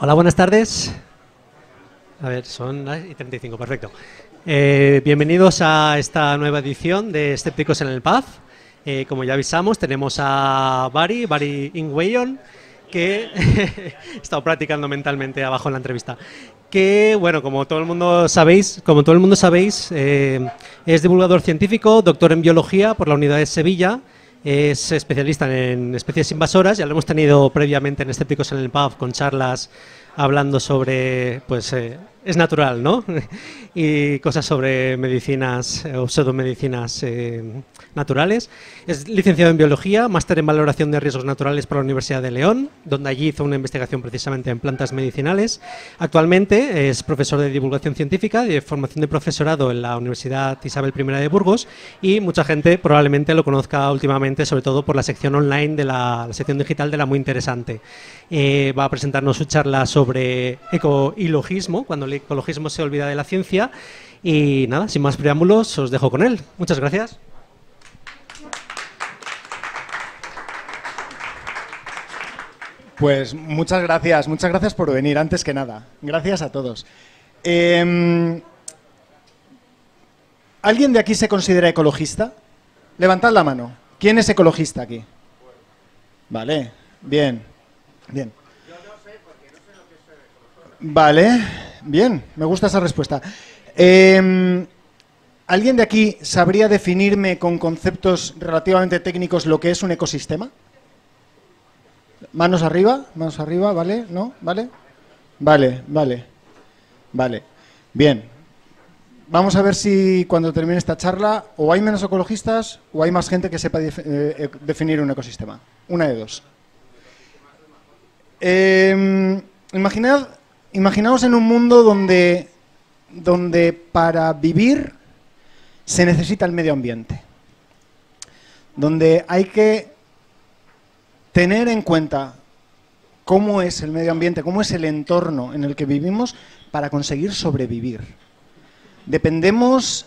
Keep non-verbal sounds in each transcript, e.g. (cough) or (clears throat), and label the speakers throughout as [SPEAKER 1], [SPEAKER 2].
[SPEAKER 1] Hola, buenas tardes. A ver, son las y 35, perfecto. Eh, bienvenidos a esta nueva edición de Escépticos en el Paz. Eh, como ya avisamos, tenemos a Bari, Bari Ingweyon, que (laughs) he estado practicando mentalmente abajo en la entrevista. Que, bueno, como todo el mundo sabéis, como todo el mundo sabéis, eh, es divulgador científico, doctor en biología por la Unidad de Sevilla, es especialista en especies invasoras, ya lo hemos tenido previamente en Escépticos en el Pub con charlas hablando sobre, pues, eh, es natural, ¿no? (laughs) y cosas sobre medicinas eh, o pseudomedicinas eh, naturales. Es licenciado en biología, máster en valoración de riesgos naturales por la Universidad de León, donde allí hizo una investigación precisamente en plantas medicinales. Actualmente es profesor de divulgación científica de formación de profesorado en la Universidad Isabel I de Burgos y mucha gente probablemente lo conozca últimamente, sobre todo por la sección online de la sección digital de la muy interesante. Eh, va a presentarnos su charla sobre ecoilogismo, cuando el ecologismo se olvida de la ciencia. Y nada, sin más preámbulos, os dejo con él. Muchas gracias.
[SPEAKER 2] Pues muchas gracias, muchas gracias por venir, antes que nada. Gracias a todos. Eh, ¿Alguien de aquí se considera ecologista? Levantad la mano. ¿Quién es ecologista aquí? Vale, bien, bien. Vale, bien, me gusta esa respuesta. Eh, ¿Alguien de aquí sabría definirme con conceptos relativamente técnicos lo que es un ecosistema? Manos arriba, manos arriba, ¿vale? ¿No? ¿Vale? Vale, vale. Vale. Bien. Vamos a ver si cuando termine esta charla o hay menos ecologistas o hay más gente que sepa def- eh, definir un ecosistema. Una de dos. Eh, imaginad, imaginaos en un mundo donde, donde para vivir se necesita el medio ambiente. Donde hay que tener en cuenta cómo es el medio ambiente, cómo es el entorno en el que vivimos para conseguir sobrevivir. Dependemos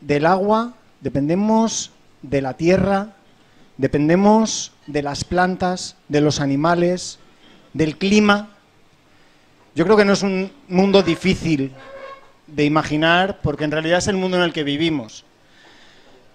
[SPEAKER 2] del agua, dependemos de la tierra, dependemos de las plantas, de los animales, del clima. Yo creo que no es un mundo difícil de imaginar porque en realidad es el mundo en el que vivimos.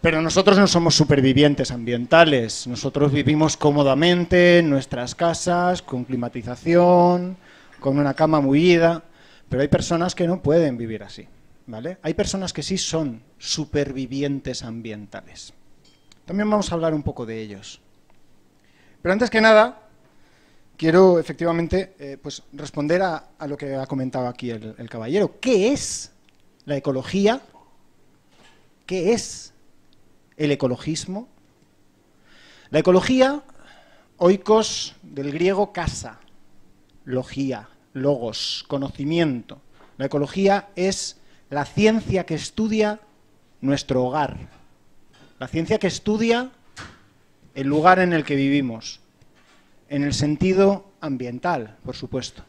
[SPEAKER 2] Pero nosotros no somos supervivientes ambientales. Nosotros vivimos cómodamente en nuestras casas, con climatización, con una cama mullida. Pero hay personas que no pueden vivir así. ¿vale? Hay personas que sí son supervivientes ambientales. También vamos a hablar un poco de ellos. Pero antes que nada, quiero efectivamente eh, pues, responder a, lo que ha comentado aquí el, el caballero. ¿Qué es la ecología? ¿Qué es el ecologismo? La ecología, oikos del griego casa, logía, logos, conocimiento. La ecología es la ciencia que estudia nuestro hogar, la ciencia que estudia el lugar en el que vivimos, en el sentido ambiental, por supuesto.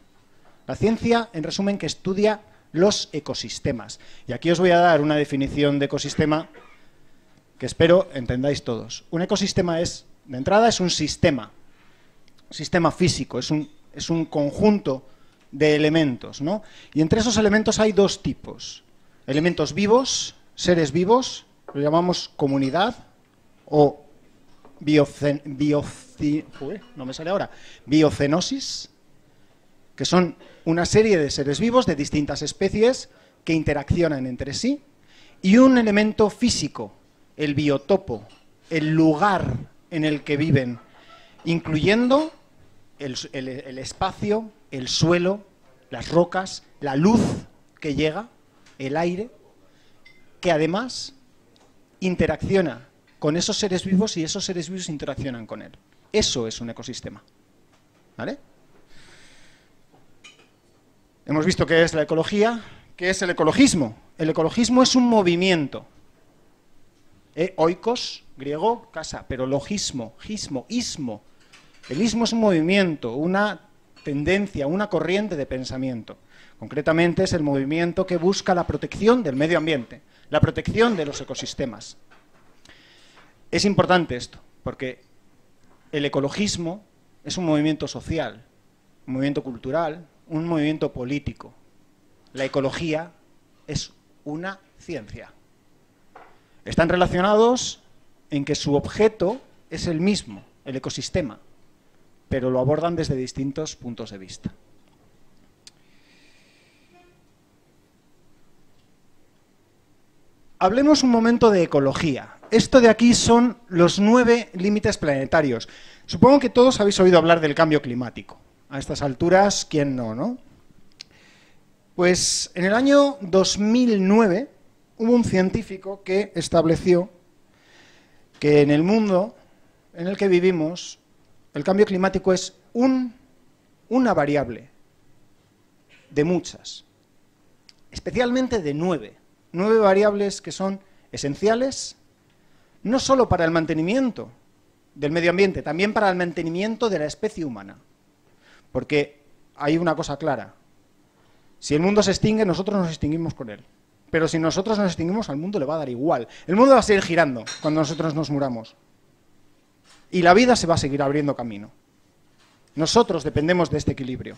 [SPEAKER 2] La ciencia, en resumen, que estudia los ecosistemas. Y aquí os voy a dar una definición de ecosistema que espero entendáis todos. Un ecosistema es, de entrada, es un sistema, un sistema físico, es un, es un conjunto de elementos, ¿no? Y entre esos elementos hay dos tipos. Elementos vivos, seres vivos, lo llamamos comunidad o biocen, no me sale ahora, biocenosis, que son una serie de seres vivos de distintas especies que interaccionan entre sí, y un elemento físico, el biotopo, el lugar en el que viven, incluyendo el espacio, el suelo, las rocas, la luz que llega, el aire, que además interacciona con esos seres vivos y esos seres vivos interaccionan con él. Eso es un ecosistema. ¿Vale? Hemos visto qué es la ecología, qué es el ecologismo. El ecologismo es un movimiento. Eh, oikos, griego, casa, pero logismo, gismo, ismo. El ismo es un movimiento, una tendencia, una corriente de pensamiento. Concretamente es el movimiento que busca la protección del medio ambiente, la protección de los ecosistemas. Es importante esto, porque el ecologismo es un movimiento social, un movimiento cultural, un movimiento político. La ecología es una ciencia. Están relacionados en que su objeto es el mismo, el ecosistema, pero lo abordan desde distintos puntos de vista. Hablemos un momento de ecología. Esto de aquí son los nueve límites planetarios. Supongo que todos habéis oído hablar del cambio climático. A estas alturas, ¿quién no, no? Pues en el año 2009 hubo un científico que estableció que en el mundo en el que vivimos el cambio climático es un, una variable de muchas, especialmente de nueve, nueve variables que son esenciales no solo para el mantenimiento del medio ambiente, también para el mantenimiento de la especie humana. Porque hay una cosa clara, si el mundo se extingue, nosotros nos extinguimos con él. Pero si nosotros nos extinguimos, al mundo le va a dar igual. El mundo va a seguir girando cuando nosotros nos muramos. Y la vida se va a seguir abriendo camino. Nosotros dependemos de este equilibrio.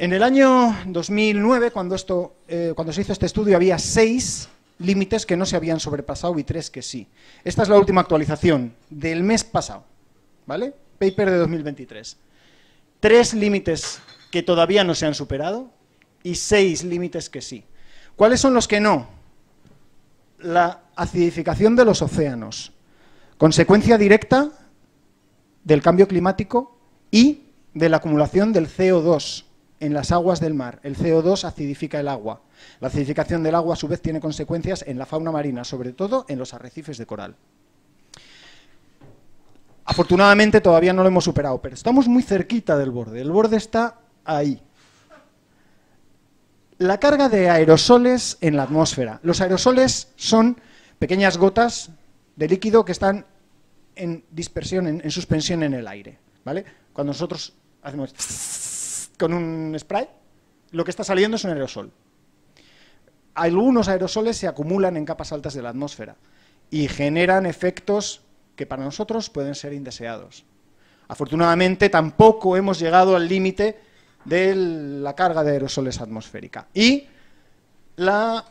[SPEAKER 2] En el año 2009, cuando, esto, eh, cuando se hizo este estudio, había seis límites que no se habían sobrepasado y tres que sí. Esta es la última actualización del mes pasado, ¿vale? Paper de 2023. Tres límites que todavía no se han superado y seis límites que sí. ¿Cuáles son los que no? La acidificación de los océanos, consecuencia directa del cambio climático y de la acumulación del CO2 en las aguas del mar. El CO2 acidifica el agua. La acidificación del agua, a su vez, tiene consecuencias en la fauna marina, sobre todo en los arrecifes de coral. Afortunadamente todavía no lo hemos superado, pero estamos muy cerquita del borde. El borde está ahí la carga de aerosoles en la atmósfera. Los aerosoles son pequeñas gotas de líquido que están en dispersión, en, suspensión en el aire. ¿vale? Cuando nosotros hacemos con un spray, lo que está saliendo es un aerosol. Algunos aerosoles se acumulan en capas altas de la atmósfera y generan efectos que para nosotros pueden ser indeseados. Afortunadamente tampoco hemos llegado al límite de la carga de aerosoles atmosférica. Y la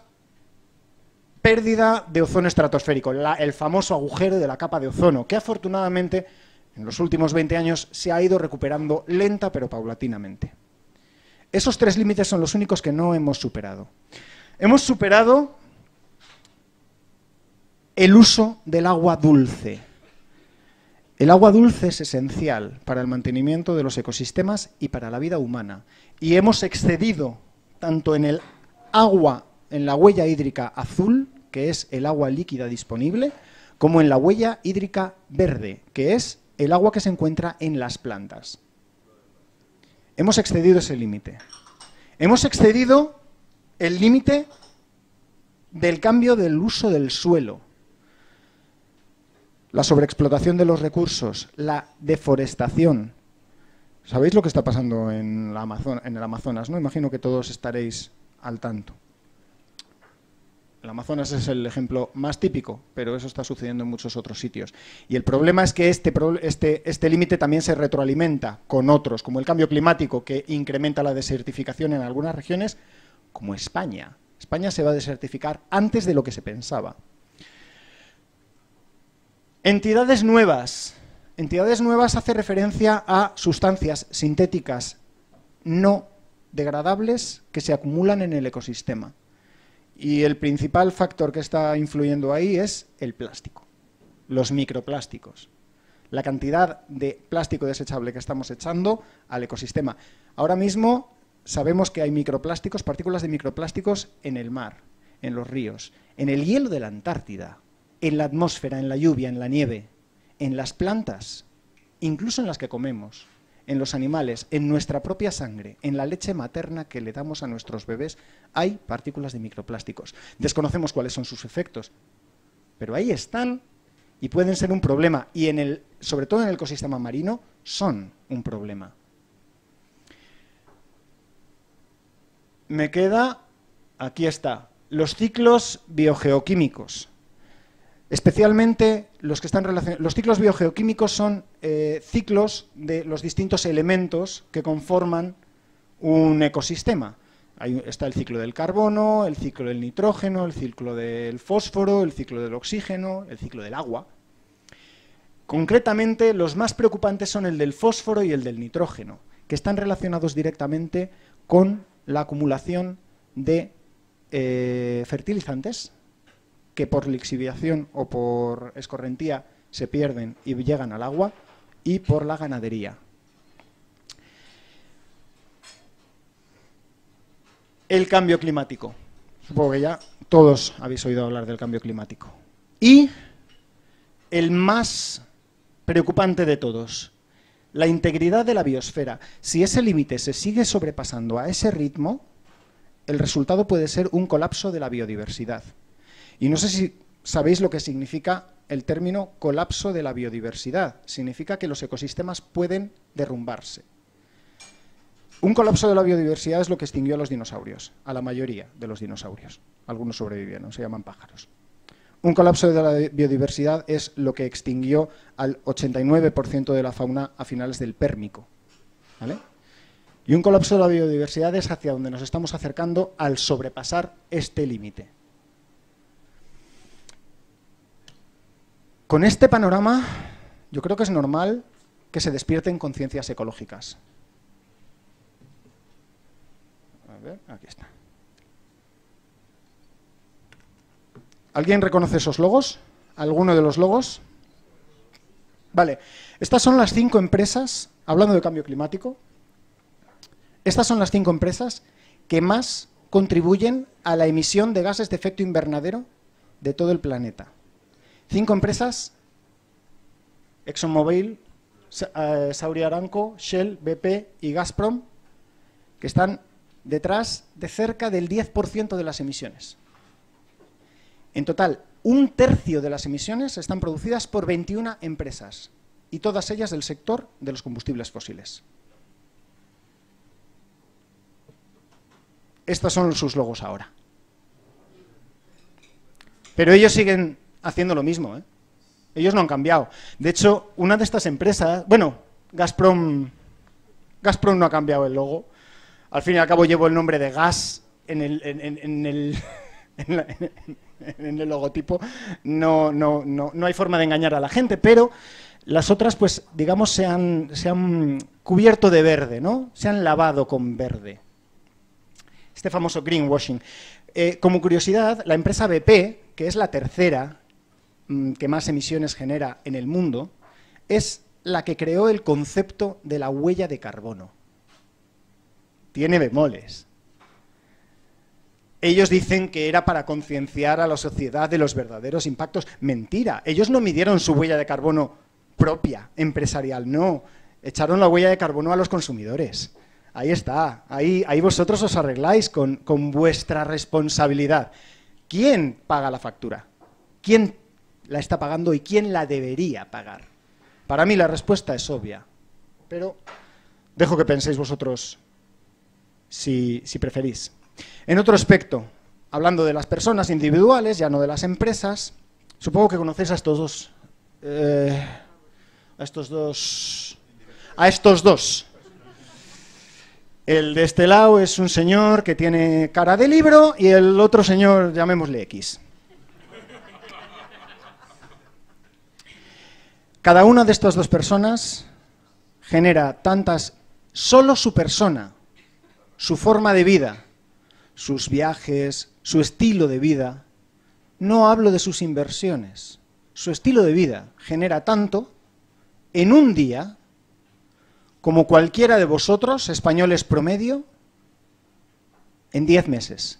[SPEAKER 2] pérdida de ozono estratosférico, el famoso agujero de la capa de ozono, que afortunadamente en los últimos 20 años se ha ido recuperando lenta pero paulatinamente. Esos tres límites son los únicos que no hemos superado. Hemos superado el uso del agua dulce. El agua dulce es esencial para el mantenimiento de los ecosistemas y para la vida humana. Y hemos excedido tanto en el agua, en la huella hídrica azul, que es el agua líquida disponible, como en la huella hídrica verde, que es el agua que se encuentra en las plantas. Hemos excedido ese límite. Hemos excedido el límite del cambio del uso del suelo la sobreexplotación de los recursos, la deforestación. ¿Sabéis lo que está pasando en, en el Amazonas? ¿no? Imagino que todos estaréis al tanto. El Amazonas es el ejemplo más típico, pero eso está sucediendo en muchos otros sitios. Y el problema es que este, este, este límite también se retroalimenta con otros, como el cambio climático, que incrementa la desertificación en algunas regiones, como España. España se va a desertificar antes de lo que se pensaba. Entidades nuevas. Entidades nuevas hace referencia a sustancias sintéticas no degradables que se acumulan en el ecosistema. Y el principal factor que está influyendo ahí es el plástico, los microplásticos, la cantidad de plástico desechable que estamos echando al ecosistema. Ahora mismo sabemos que hay microplásticos, partículas de microplásticos en el mar, en los ríos, en el hielo de la Antártida, en la atmósfera, en la lluvia, en la nieve, en las plantas, incluso en las que comemos, en los animales, en nuestra propia sangre, en la leche materna que le damos a nuestros bebés, hay partículas de microplásticos. Desconocemos cuáles son sus efectos, pero ahí están y pueden ser un problema. Y sobre todo en el ecosistema marino, son un problema. Me queda, aquí está, los ciclos biogeoquímicos. Especialmente los que están relacionados. Los ciclos biogeoquímicos son eh, ciclos de los distintos elementos que conforman un ecosistema. Ahí está el ciclo del carbono, el ciclo del nitrógeno, el ciclo del fósforo, el ciclo del oxígeno, el ciclo del agua. Concretamente, los más preocupantes son el del fósforo y el del nitrógeno, que están relacionados directamente con la acumulación de eh, fertilizantes que por lixiviación o por escorrentía se pierden y llegan al agua, y por la ganadería. El cambio climático. Supongo que ya todos habéis oído hablar del cambio climático. Y el más preocupante de todos, la integridad de la biosfera. Si ese límite se sigue sobrepasando a ese ritmo, el resultado puede ser un colapso de la biodiversidad. Y no sé si sabéis lo que significa el término colapso de la biodiversidad. Significa que los ecosistemas pueden derrumbarse. Un colapso de la biodiversidad es lo que extinguió a los dinosaurios, a la mayoría de los dinosaurios. Algunos sobrevivieron, se llaman pájaros. Un colapso de la biodiversidad es lo que extinguió al 89% de la fauna a finales del Pérmico. Y un colapso de la biodiversidad es hacia donde nos estamos acercando al sobrepasar este límite. Con este panorama, yo creo que es normal que se despierten conciencias ecológicas. A ver, aquí está. ¿Alguien reconoce esos logos? ¿Alguno de los logos? Vale, estas son las cinco empresas, hablando de cambio climático, estas son las cinco empresas que más contribuyen a la emisión de gases de efecto invernadero de todo el planeta. Cinco empresas, ExxonMobil, eh, Saudi Aramco, Shell, BP y Gazprom, que están detrás de cerca del 10% de las emisiones. En total, un tercio de las emisiones están producidas por 21 empresas, y todas ellas del sector de los combustibles fósiles. Estos son sus logos ahora. Pero ellos siguen haciendo lo mismo. ¿eh? Ellos no han cambiado. De hecho, una de estas empresas, bueno, Gazprom, Gazprom no ha cambiado el logo. Al fin y al cabo llevo el nombre de gas en el, en, el, (laughs) en el logotipo. No, no, no, no hay forma de engañar a la gente, pero las otras, pues, digamos, se han, se han cubierto de verde, ¿no? Se han lavado con verde. Este famoso greenwashing. Eh, como curiosidad, la empresa BP, que es la tercera que más emisiones genera en el mundo, es la que creó el concepto de la huella de carbono. Tiene bemoles. Ellos dicen que era para concienciar a la sociedad de los verdaderos impactos. Mentira, ellos no midieron su huella de carbono propia, empresarial, no. Echaron la huella de carbono a los consumidores. Ahí está, ahí, ahí vosotros os arregláis con, con vuestra responsabilidad. ¿Quién paga la factura? ¿Quién la está pagando y quién la debería pagar? Para mí la respuesta es obvia, pero dejo que penséis vosotros si, preferís. En otro aspecto, hablando de las personas individuales, ya no de las empresas, supongo que conocéis a estos dos, eh, a estos dos, a estos dos. El de este lado es un señor que tiene cara de libro y el otro señor, llamémosle X. Cada una de estas dos personas genera tantas, solo su persona, su forma de vida, sus viajes, su estilo de vida, no hablo de sus inversiones, su estilo de vida genera tanto en un día como cualquiera de vosotros, españoles promedio, en diez meses.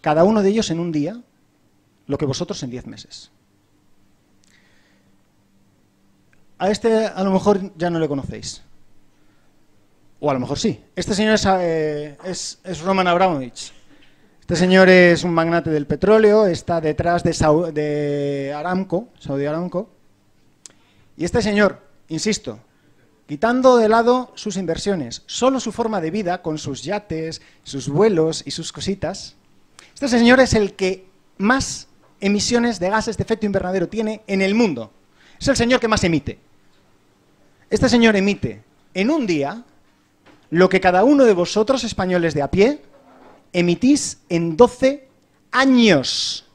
[SPEAKER 2] Cada uno de ellos en un día, lo que vosotros en diez meses. A este a lo mejor ya no le conocéis. O a lo mejor sí. Este señor es, eh, Roman Abramovich. Este señor es un magnate del petróleo, está detrás de, de Aramco, Saudi Aramco. Y este señor, insisto, quitando de lado sus inversiones, solo su forma de vida, con sus yates, sus vuelos y sus cositas, este señor es el que más emisiones de gases de efecto invernadero tiene en el mundo. Es el señor que más emite. Este señor emite en un día lo que cada uno de vosotros, españoles de a pie, emitís en 12 años.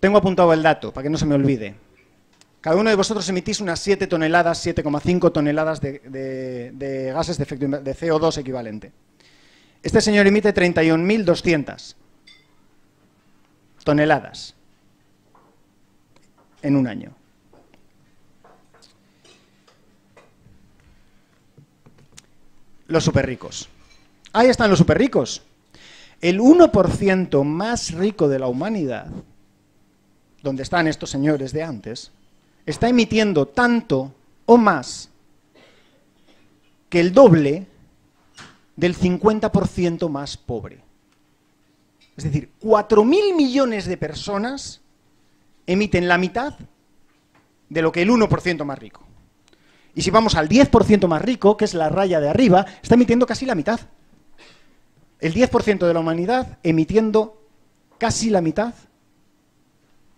[SPEAKER 2] Tengo apuntado el dato, para que no se me olvide. Cada uno de vosotros emitís unas 7 toneladas, 7,5 toneladas de, gases de, efecto, de CO2 equivalente. Este señor emite 31.200 toneladas en un año. Los superricos. Ahí están los superricos. El 1% más rico de la humanidad, donde están estos señores de antes, está emitiendo tanto o más que el doble del 50% más pobre. Es decir, 4.000 millones de personas emiten la mitad de lo que el 1% más rico. Y si vamos al 10% más rico, que es la raya de arriba, está emitiendo casi la mitad. El 10% de la humanidad emitiendo casi la mitad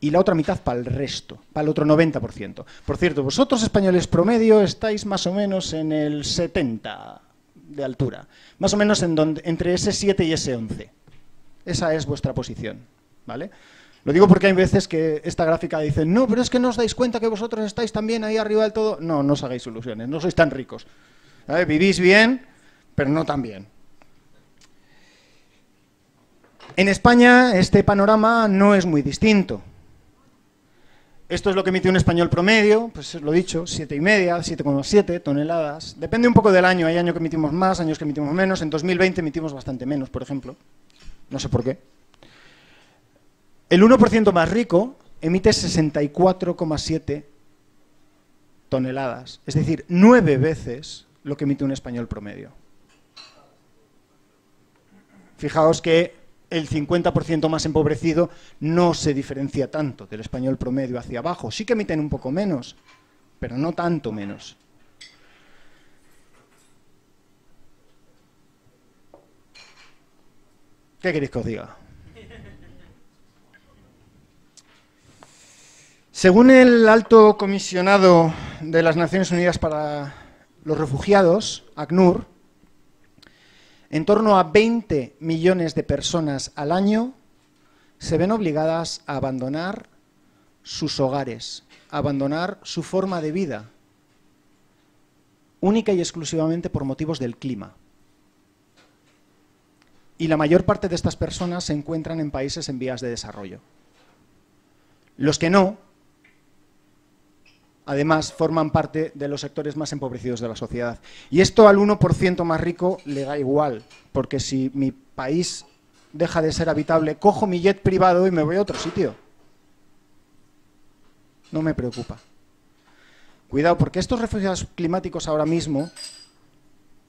[SPEAKER 2] y la otra mitad para el resto, para el otro 90%. Por cierto, vosotros españoles promedio estáis más o menos en el 70 de altura, más o menos en donde, entre ese 7 y ese 11. Esa es vuestra posición, ¿vale? Lo digo porque hay veces que esta gráfica dice, no, pero es que no os dais cuenta que vosotros estáis también ahí arriba del todo. No, no os hagáis ilusiones, no sois tan ricos. Vivís bien, pero no tan bien. En España este panorama no es muy distinto. Esto es lo que emite un español promedio, pues lo dicho, 7,5, 7,7 toneladas. Depende un poco del año, hay años que emitimos más, años que emitimos menos. En 2020 emitimos bastante menos, por ejemplo. No sé por qué. El 1% más rico emite 64,7 toneladas, es decir, nueve veces lo que emite un español promedio. Fijaos que el 50% más empobrecido no se diferencia tanto del español promedio hacia abajo. Sí que emiten un poco menos, pero no tanto menos. ¿Qué queréis que os diga? Según el alto comisionado de las Naciones Unidas para los Refugiados, ACNUR, en torno a 20 millones de personas al año se ven obligadas a abandonar sus hogares, a abandonar su forma de vida, única y exclusivamente por motivos del clima. Y la mayor parte de estas personas se encuentran en países en vías de desarrollo. Los que no, además forman parte de los sectores más empobrecidos de la sociedad. Y esto al 1% más rico le da igual, porque si mi país deja de ser habitable, cojo mi jet privado y me voy a otro sitio. No me preocupa. Cuidado, porque estos refugiados climáticos ahora mismo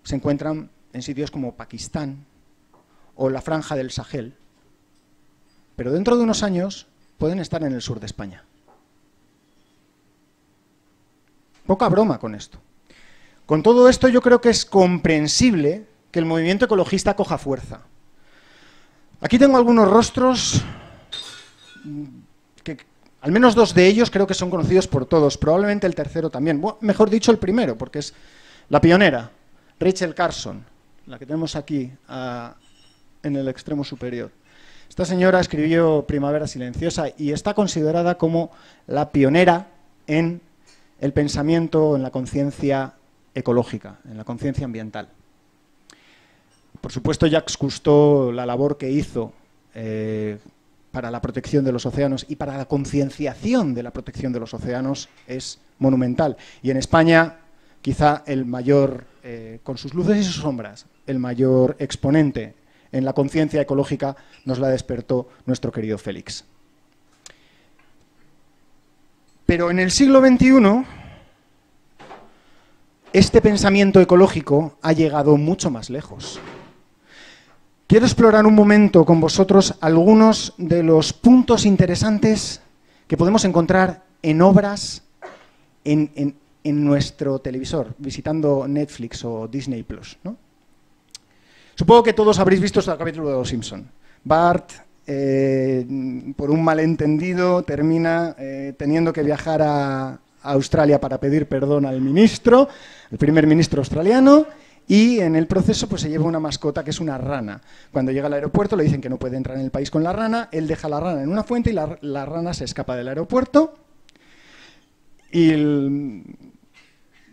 [SPEAKER 2] se encuentran en sitios como Pakistán o la franja del Sahel, pero dentro de unos años pueden estar en el sur de España. Poca broma con esto. Con todo esto yo creo que es comprensible que el movimiento ecologista coja fuerza. Aquí tengo algunos rostros que al menos dos de ellos creo que son conocidos por todos, probablemente el tercero también. mejor dicho, el primero, porque es la pionera, Rachel Carson, la que tenemos aquí en el extremo superior. Esta señora escribió Primavera Silenciosa y está considerada como la pionera en el pensamiento en la conciencia ecológica, en la conciencia ambiental. Por supuesto, Jacques Cousteau, la labor que hizo eh, para la protección de los océanos y para la concienciación de la protección de los océanos es monumental. Y en España, quizá el mayor, eh, con sus luces y sus sombras, el mayor exponente en la conciencia ecológica nos la despertó nuestro querido Félix. Pero en el siglo XXI, este pensamiento ecológico ha llegado mucho más lejos. Quiero explorar un momento con vosotros algunos de los puntos interesantes que podemos encontrar en obras en, nuestro televisor, visitando Netflix o Disney Plus. Supongo que todos habréis visto el capítulo de Los Simpson. Bart eh, por un malentendido, termina eh, teniendo que viajar a, Australia para pedir perdón al ministro, el primer ministro australiano, y en el proceso pues se lleva una mascota que es una rana. Cuando llega al aeropuerto le dicen que no puede entrar en el país con la rana, él deja la rana en una fuente y la, rana se escapa del aeropuerto y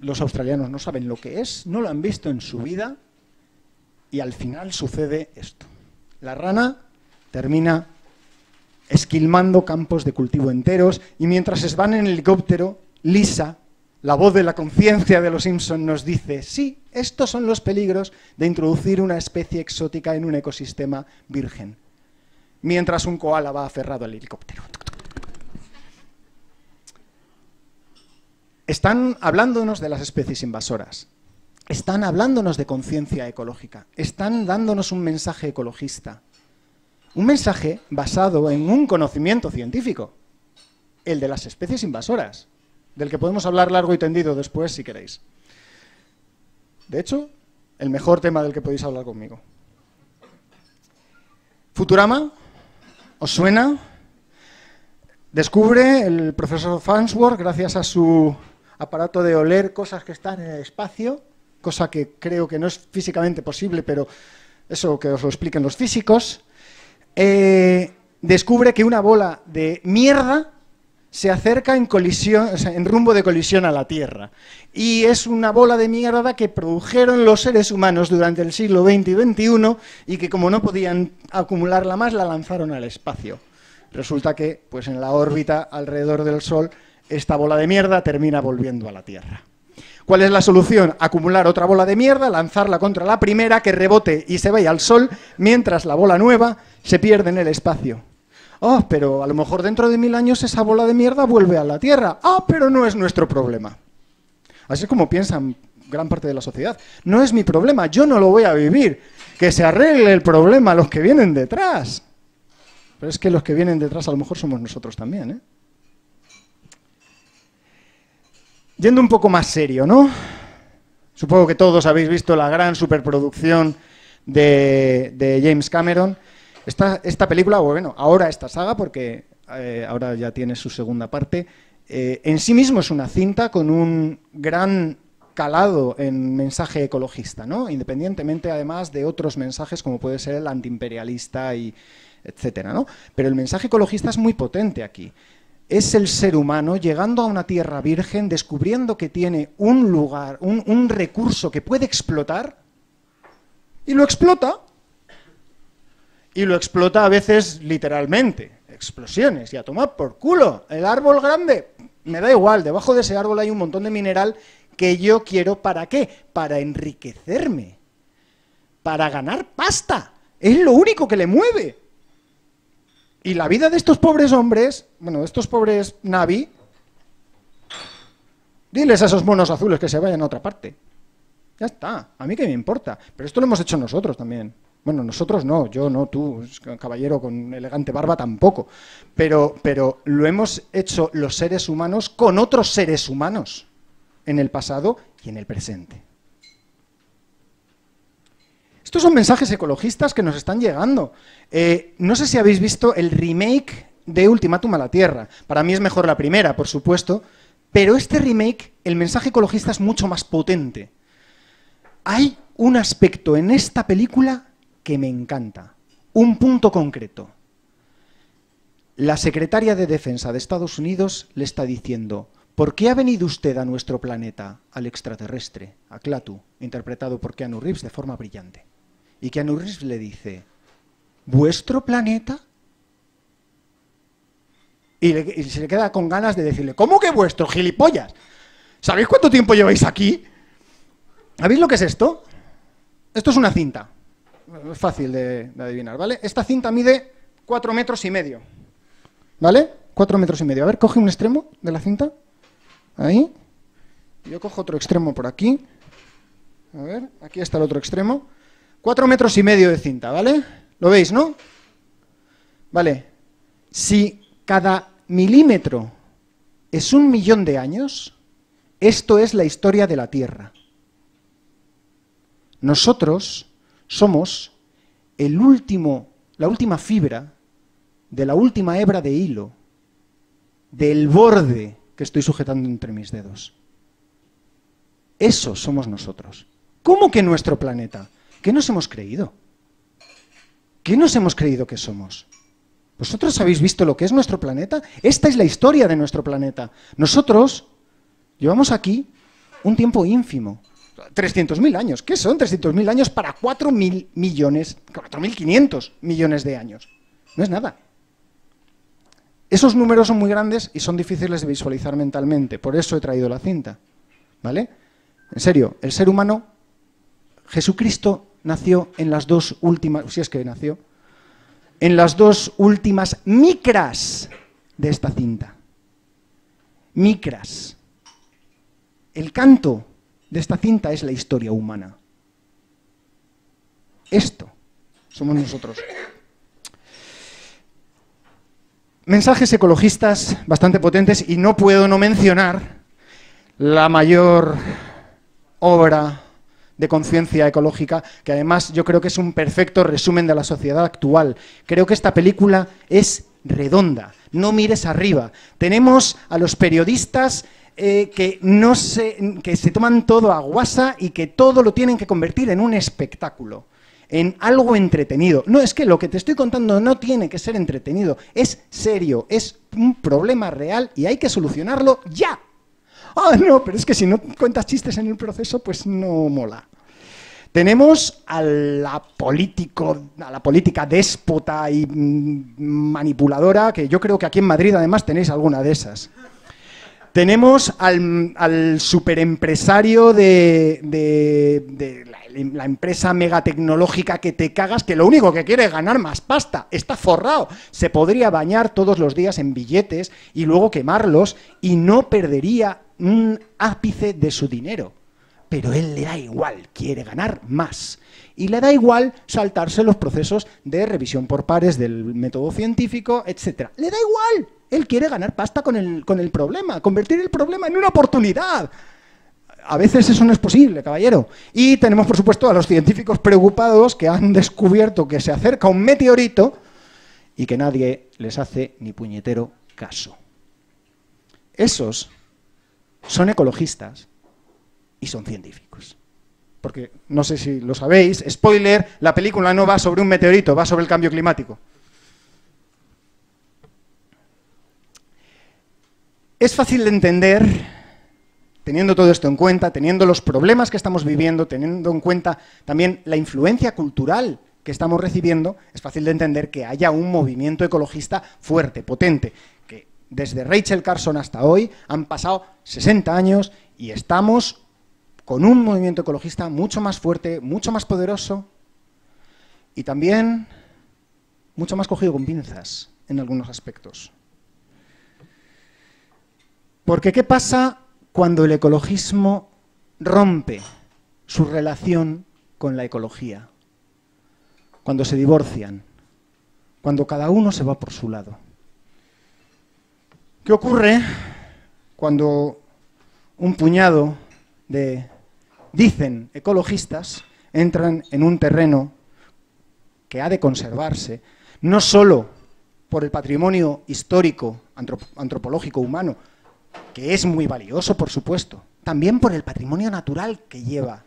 [SPEAKER 2] los australianos no saben lo que es, no lo han visto en su vida y al final sucede esto. La rana termina esquilmando campos de cultivo enteros y mientras se van en el helicóptero, Lisa, la voz de la conciencia de los Simpson, nos dice, sí, estos son los peligros de introducir una especie exótica en un ecosistema virgen, mientras un koala va aferrado al helicóptero. Están hablándonos de las especies invasoras, están hablándonos de conciencia ecológica, están dándonos un mensaje ecologista, un mensaje basado en un conocimiento científico, el de las especies invasoras, del que podemos hablar largo y tendido después si queréis. De hecho, el mejor tema del que podéis hablar conmigo. Futurama, ¿os suena? Descubre el profesor Farnsworth, gracias a su aparato de oler cosas que están en el espacio, cosa que creo que no es físicamente posible, pero eso que os lo expliquen los físicos, eh, descubre que una bola de mierda se acerca en colisión, en rumbo de colisión a la Tierra. Y es una bola de mierda que produjeron los seres humanos durante el siglo XX y XXI y que como no podían acumularla más, la lanzaron al espacio. Resulta que, pues en la órbita alrededor del Sol, esta bola de mierda termina volviendo a la Tierra. ¿Cuál es la solución? Acumular otra bola de mierda, lanzarla contra la primera, que rebote y se vaya al Sol, mientras la bola nueva se pierde en el espacio. Oh, pero a lo mejor dentro de mil años esa bola de mierda vuelve a la Tierra. Ah, pero no es nuestro problema. Así es como piensan gran parte de la sociedad. No es mi problema, yo no lo voy a vivir. Que se arregle el problema los que vienen detrás. Pero es que los que vienen detrás a lo mejor somos nosotros también, ¿eh? Yendo un poco más serio, ¿no? Supongo que todos habéis visto la gran superproducción de, de James Cameron. Esta, película, bueno, ahora esta saga, porque eh, ahora ya tiene su segunda parte, eh, en sí mismo es una cinta con un gran calado en mensaje ecologista, ¿no? Independientemente además de otros mensajes como puede ser el antiimperialista y etcétera, ¿no? Pero el mensaje ecologista es muy potente aquí es el ser humano llegando a una tierra virgen, descubriendo que tiene un lugar, un, recurso que puede explotar, y lo explota. Y lo explota a veces literalmente. Explosiones, y a tomar por culo. El árbol grande, me da igual, debajo de ese árbol hay un montón de mineral que yo quiero para qué? Para enriquecerme. Para ganar pasta. Es lo único que le mueve. Y la vida de estos pobres hombres, bueno, de estos pobres Navi, diles a esos monos azules que se vayan a otra parte. Ya está, a mí qué me importa. Pero esto lo hemos hecho nosotros también. Bueno, nosotros no, yo no, tú, caballero con elegante barba tampoco. Pero, pero lo hemos hecho los seres humanos con otros seres humanos en el pasado y en el presente. Estos son mensajes ecologistas que nos están llegando. Eh, no sé si habéis visto el remake de Ultimátum a la Tierra. Para mí es mejor la primera, por supuesto, pero este remake, el mensaje ecologista es mucho más potente. Hay un aspecto en esta película que me encanta, un punto concreto. La secretaria de Defensa de Estados Unidos le está diciendo, ¿por qué ha venido usted a nuestro planeta, al extraterrestre, a Clatu, interpretado por Keanu Reeves de forma brillante? Y Keanu Reeves le dice, ¿vuestro planeta? Y, se le queda con ganas de decirle, ¿cómo que vuestro, gilipollas? ¿Sabéis cuánto tiempo lleváis aquí? ¿Sabéis lo que es esto? Esto es una cinta. Es fácil de, de adivinar, ¿vale? Esta cinta mide cuatro metros y medio. ¿Vale? Cuatro metros y medio. A ver, coge un extremo de la cinta. Ahí. Yo cojo otro extremo por aquí. A ver, aquí está el otro extremo. Cuatro metros y medio de cinta, ¿vale? ¿Lo veis, no? Vale. Si cada milímetro es un millón de años, esto es la historia de la Tierra. Nosotros somos el último, la última fibra de la última hebra de hilo, del borde que estoy sujetando entre mis dedos. Eso somos nosotros. ¿Cómo que nuestro planeta? ¿Qué nos hemos creído? ¿Qué nos hemos creído que somos? ¿Vosotros habéis visto lo que es nuestro planeta? Esta es la historia de nuestro planeta. Nosotros llevamos aquí un tiempo ínfimo. 300.000 años. ¿Qué son 300.000 años para 4.000 millones, 4.500 millones de años? No es nada. Esos números son muy grandes y son difíciles de visualizar mentalmente. Por eso he traído la cinta. ¿Vale? En serio, el ser humano, Jesucristo nació en las dos últimas, si es que nació, en las dos últimas micras de esta cinta. Micras. El canto de esta cinta es la historia humana. Esto somos nosotros. Mensajes ecologistas bastante potentes y no puedo no mencionar la mayor obra de conciencia ecológica, que además yo creo que es un perfecto resumen de la sociedad actual. Creo que esta película es redonda, no mires arriba. Tenemos a los periodistas eh, que, no se, que se toman todo a guasa y que todo lo tienen que convertir en un espectáculo, en algo entretenido. No, es que lo que te estoy contando no tiene que ser entretenido, es serio, es un problema real y hay que solucionarlo ya. Ah, no, pero es que si no cuentas chistes en el proceso, pues no mola. Tenemos a la, político, a la política déspota y mm, manipuladora, que yo creo que aquí en Madrid además tenéis alguna de esas. Tenemos al, superempresario de, la, la, empresa megatecnológica que te cagas, que lo único que quiere es ganar más pasta. Está forrado. Se podría bañar todos los días en billetes y luego quemarlos y no perdería un ápice de su dinero. Pero él le da igual, quiere ganar más. Y le da igual saltarse los procesos de revisión por pares del método científico, etc. Le da igual. Él quiere ganar pasta con el, con el problema, convertir el problema en una oportunidad. A veces eso no es posible, caballero. Y tenemos, por supuesto, a los científicos preocupados que han descubierto que se acerca un meteorito y que nadie les hace ni puñetero caso. Esos son ecologistas y son científicos. Porque no sé si lo sabéis, spoiler, la película no va sobre un meteorito, va sobre el cambio climático. Es fácil de entender, teniendo todo esto en cuenta, teniendo los problemas que estamos viviendo, teniendo en cuenta también la influencia cultural que estamos recibiendo, es fácil de entender que haya un movimiento ecologista fuerte, potente, que desde Rachel Carson hasta hoy han pasado 60 años y estamos con un movimiento ecologista mucho más fuerte, mucho más poderoso y también mucho más cogido con pinzas en algunos aspectos. Porque ¿qué pasa cuando el ecologismo rompe su relación con la ecología? Cuando se divorcian, cuando cada uno se va por su lado. ¿Qué ocurre cuando un puñado de, dicen, ecologistas entran en un terreno que ha de conservarse, no solo por el patrimonio histórico, antropológico, humano, que es muy valioso, por supuesto, también por el patrimonio natural que lleva.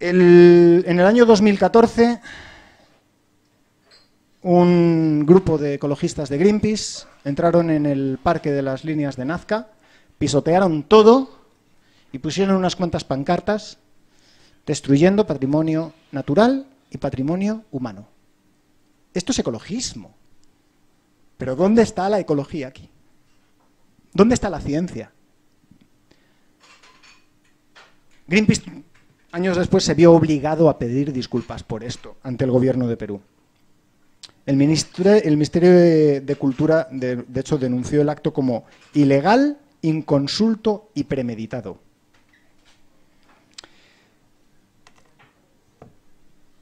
[SPEAKER 2] en el año 2014 un grupo de ecologistas de Greenpeace entraron en el parque de las líneas de Nazca, pisotearon todo y pusieron unas cuantas pancartas destruyendo patrimonio natural y patrimonio humano. Esto es ecologismo. Pero ¿dónde está la ecología aquí? ¿Dónde está la ciencia? Greenpeace años después se vio obligado a pedir disculpas por esto ante el gobierno de Perú. El, Ministerio de, Cultura, de, hecho, denunció el acto como ilegal, inconsulto y premeditado.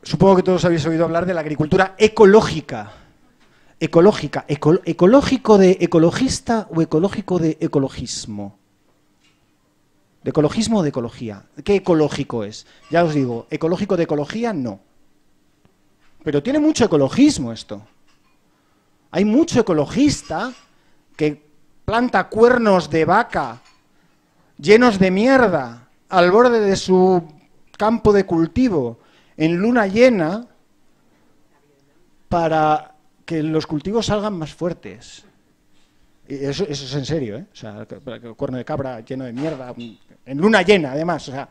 [SPEAKER 2] Supongo que todos habéis oído hablar de la agricultura ecológica. Ecológica. ¿Ecológico de ecologista o ecológico de ecologismo? ¿De ecologismo o de ecología? ¿Qué ecológico es? Ya os digo, ecológico de ecología no. Pero tiene mucho ecologismo esto. Hay mucho ecologista que planta cuernos de vaca llenos de mierda al borde de su campo de cultivo en luna llena para que los cultivos salgan más fuertes. Eso, eso es en serio, ¿eh? O sea, el cuerno de cabra lleno de mierda, en luna llena además. O sea,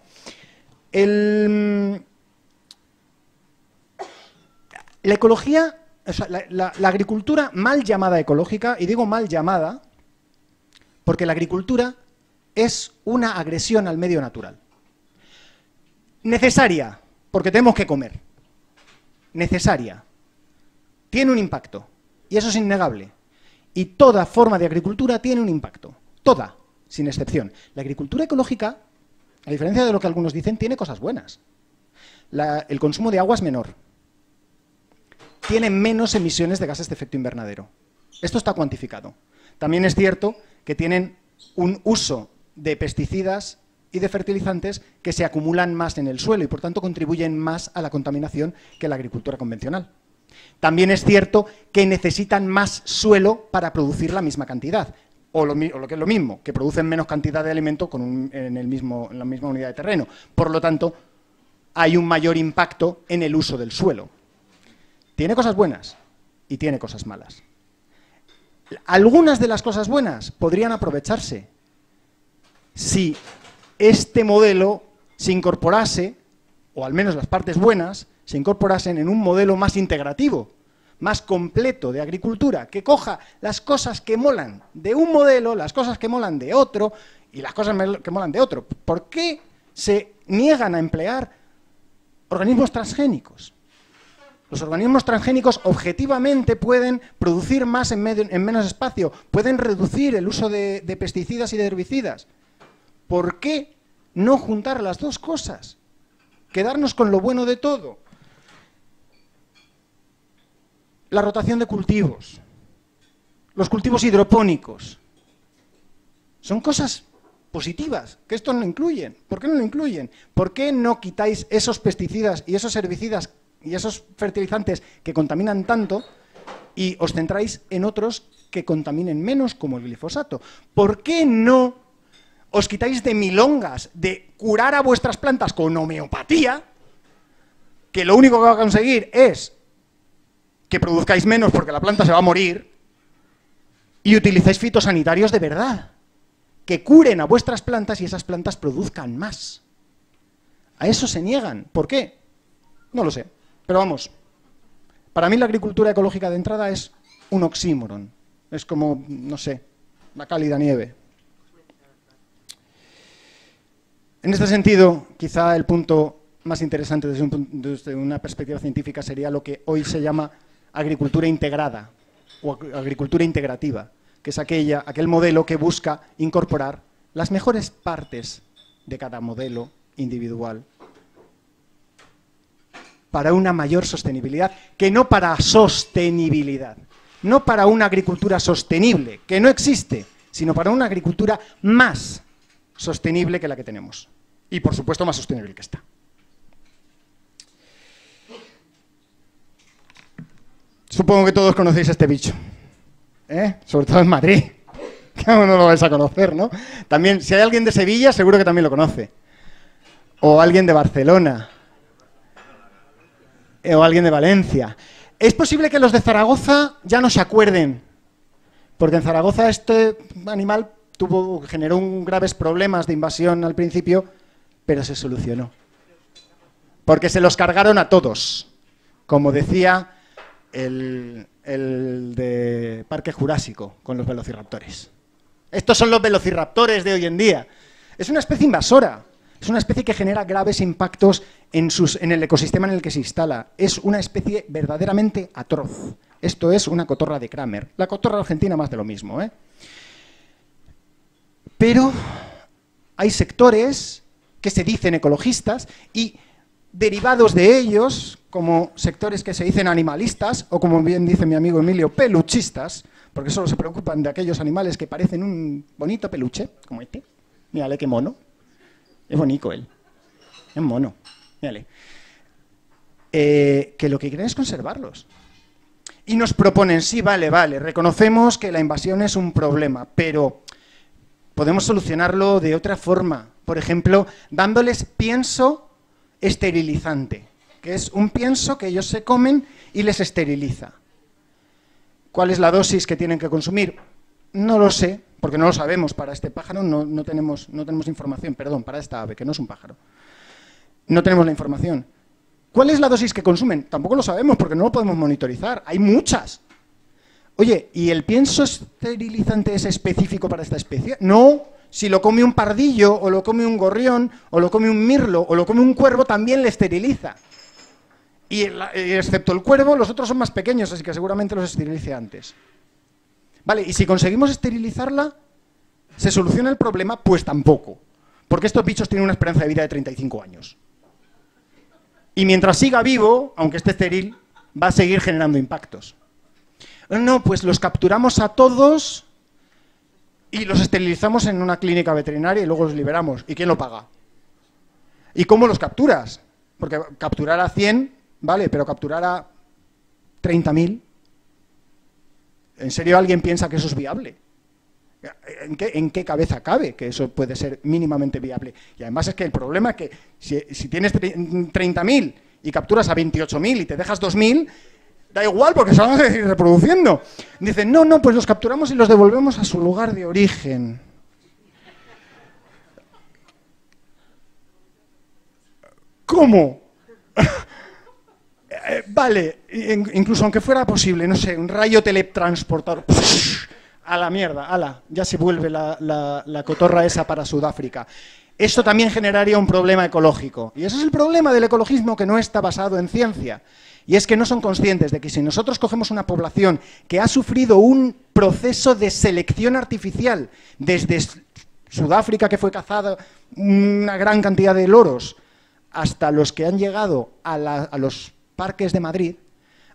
[SPEAKER 2] la ecología, o sea, la agricultura mal llamada ecológica, y digo mal llamada, porque la agricultura es una agresión al medio natural. Necesaria, porque tenemos que comer. Necesaria. Tiene un impacto, y eso es innegable. Y toda forma de agricultura tiene un impacto. Toda, sin excepción. La agricultura ecológica, a diferencia de lo que algunos dicen, tiene cosas buenas. El consumo de agua es menor. Tiene menos emisiones de gases de efecto invernadero. Esto está cuantificado. También es cierto que tienen un uso de pesticidas y de fertilizantes que se acumulan más en el suelo y por tanto contribuyen más a la contaminación que la agricultura convencional. También es cierto que necesitan más suelo para producir la misma cantidad. O lo, que es lo mismo, que producen menos cantidad de alimento con en, el mismo, en la misma unidad de terreno. Por lo tanto, hay un mayor impacto en el uso del suelo. Tiene cosas buenas y tiene cosas malas. Algunas de las cosas buenas podrían aprovecharse si este modelo se incorporase, o al menos las partes buenas, se incorporasen en un modelo más integrativo, más completo de agricultura, que coja las cosas que molan de un modelo, las cosas que molan de otro y las cosas que molan de otro. ¿Por qué se niegan a emplear organismos transgénicos? Los organismos transgénicos objetivamente pueden producir más en, medio- en menos espacio, pueden reducir el uso de, de pesticidas y de herbicidas. ¿Por qué no juntar las dos cosas? Quedarnos con lo bueno de todo. La rotación de cultivos, los cultivos hidropónicos, son cosas positivas, que esto no incluyen. ¿Por qué no lo incluyen? ¿Por qué no quitáis esos pesticidas y esos herbicidas y esos fertilizantes que contaminan tanto y os centráis en otros que contaminen menos, como el glifosato? ¿Por qué no os quitáis de milongas de curar a vuestras plantas con homeopatía, que lo único que va a conseguir es que produzcáis menos porque la planta se va a morir, y utilizáis fitosanitarios de verdad, que curen a vuestras plantas y esas plantas produzcan más. A eso se niegan. ¿Por qué? No lo sé. Pero vamos, para mí la agricultura ecológica de entrada es un oxímoron. Es como, no sé, la cálida nieve. En este sentido, quizá el punto más interesante desde, un una perspectiva científica sería lo que hoy se llama agricultura integrada o ag- agricultura integrativa, que es aquella, aquel modelo que busca incorporar las mejores partes de cada modelo individual para una mayor sostenibilidad, que no para sostenibilidad, no para una agricultura sostenible, que no existe, sino para una agricultura más sostenible que la que tenemos. Y por supuesto más sostenible que esta. Supongo que todos conocéis a este bicho. ¿eh? Sobre todo en Madrid. (laughs) ¿Cómo no lo vais a conocer, no? También, si hay alguien de Sevilla, seguro que también lo conoce. O alguien de Barcelona. Eh, O alguien de Valencia. Es posible que los de Zaragoza ya no se acuerden. Porque en Zaragoza este animal tuvo, generó un graves problemas de invasión al principio, pero se solucionó. Porque se los cargaron a todos. Como decía el, el de Parque Jurásico con los velociraptores. Estos son los velociraptores de hoy en día. Es una especie invasora. Es una especie que genera graves impactos en, sus- en el ecosistema en el que se instala. Es una especie verdaderamente atroz. Esto es una cotorra de Kramer. La cotorra argentina más de lo mismo. ¿eh? Pero hay sectores que se dicen ecologistas y derivados de ellos, como sectores que se dicen animalistas, o como bien dice mi amigo Emilio, peluchistas, porque solo se preocupan de aquellos animales que parecen un bonito peluche, como este. Mírale qué mono. Es bonito él. Es mono. Mírale. Eh, que lo que quieren es conservarlos. y nos proponen, sí, vale, vale, reconocemos que la invasión es un problema, pero podemos solucionarlo de otra forma. Por ejemplo, dándoles pienso esterilizante, que es un pienso que ellos se comen y les esteriliza. ¿Cuál es la dosis que tienen que consumir? No lo sé, porque no lo sabemos. Para este pájaro no, tenemos, no tenemos información, perdón, para esta ave, que no es un pájaro. No tenemos la información. ¿Cuál es la dosis que consumen? Tampoco lo sabemos porque no lo podemos monitorizar. Hay muchas. Oye, ¿y el pienso esterilizante es específico para esta especie? No. Si lo come un pardillo, o lo come un gorrión, o lo come un mirlo, o lo come un cuervo, también le esteriliza. Y excepto el cuervo, los otros son más pequeños, así que seguramente los esterilice antes. Vale, y si conseguimos esterilizarla, ¿se soluciona el problema? Pues tampoco. Porque estos bichos tienen una esperanza de vida de 35 años. Y mientras siga vivo, aunque esté estéril, va a seguir generando impactos. No, pues los capturamos a todos y los esterilizamos en una clínica veterinaria y luego los liberamos. ¿Y quién lo paga? ¿Y cómo los capturas? Porque capturar a 100, vale, pero capturar a 30.000, ¿en serio alguien piensa que eso es viable? ¿En qué, cabeza cabe que eso puede ser mínimamente viable? Y además es que el problema es que si, tienes 30.000 y capturas a 28.000 y te dejas 2.000, da igual porque se van a seguir reproduciendo. Dicen, no, no, pues los capturamos y los devolvemos a su lugar de origen. ¿Cómo? (laughs) Eh, vale, incluso aunque fuera posible, no sé, un rayo teletransportador (laughs) a la mierda, ala, ya se vuelve la, cotorra esa para Sudáfrica. Eso también generaría un problema ecológico. Y ese es el problema del ecologismo que no está basado en ciencia. Y es que no son conscientes de que si nosotros cogemos una población que ha sufrido un proceso de selección artificial desde Sudáfrica, que fue cazada una gran cantidad de loros, hasta los que han llegado a los parques de Madrid,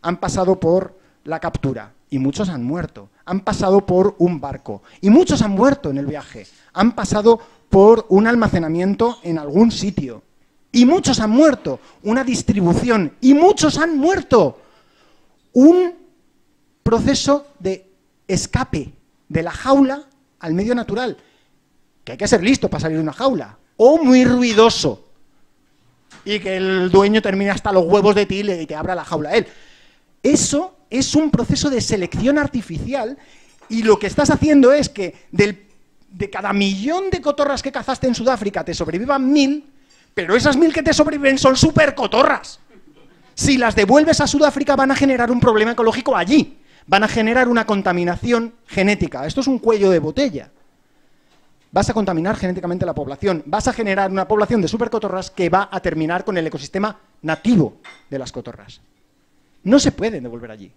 [SPEAKER 2] han pasado por la captura y muchos han muerto. Han pasado por un barco y muchos han muerto en el viaje. Han pasado por un almacenamiento en algún sitio y muchos han muerto. Una distribución y muchos han muerto. Un proceso de escape de la jaula al medio natural, que hay que ser listo para salir de una jaula, o muy ruidoso, y que el dueño termine hasta los huevos de ti y te abra la jaula a él. Eso es un proceso de selección artificial y lo que estás haciendo es que de cada millón de cotorras que cazaste en Sudáfrica te sobrevivan mil, pero esas mil que te sobreviven son super cotorras. Si las devuelves a Sudáfrica van a generar un problema ecológico allí, van a generar una contaminación genética. Esto es un cuello de botella. Vas a contaminar genéticamente la población, vas a generar una población de supercotorras que va a terminar con el ecosistema nativo de las cotorras. No se pueden devolver allí.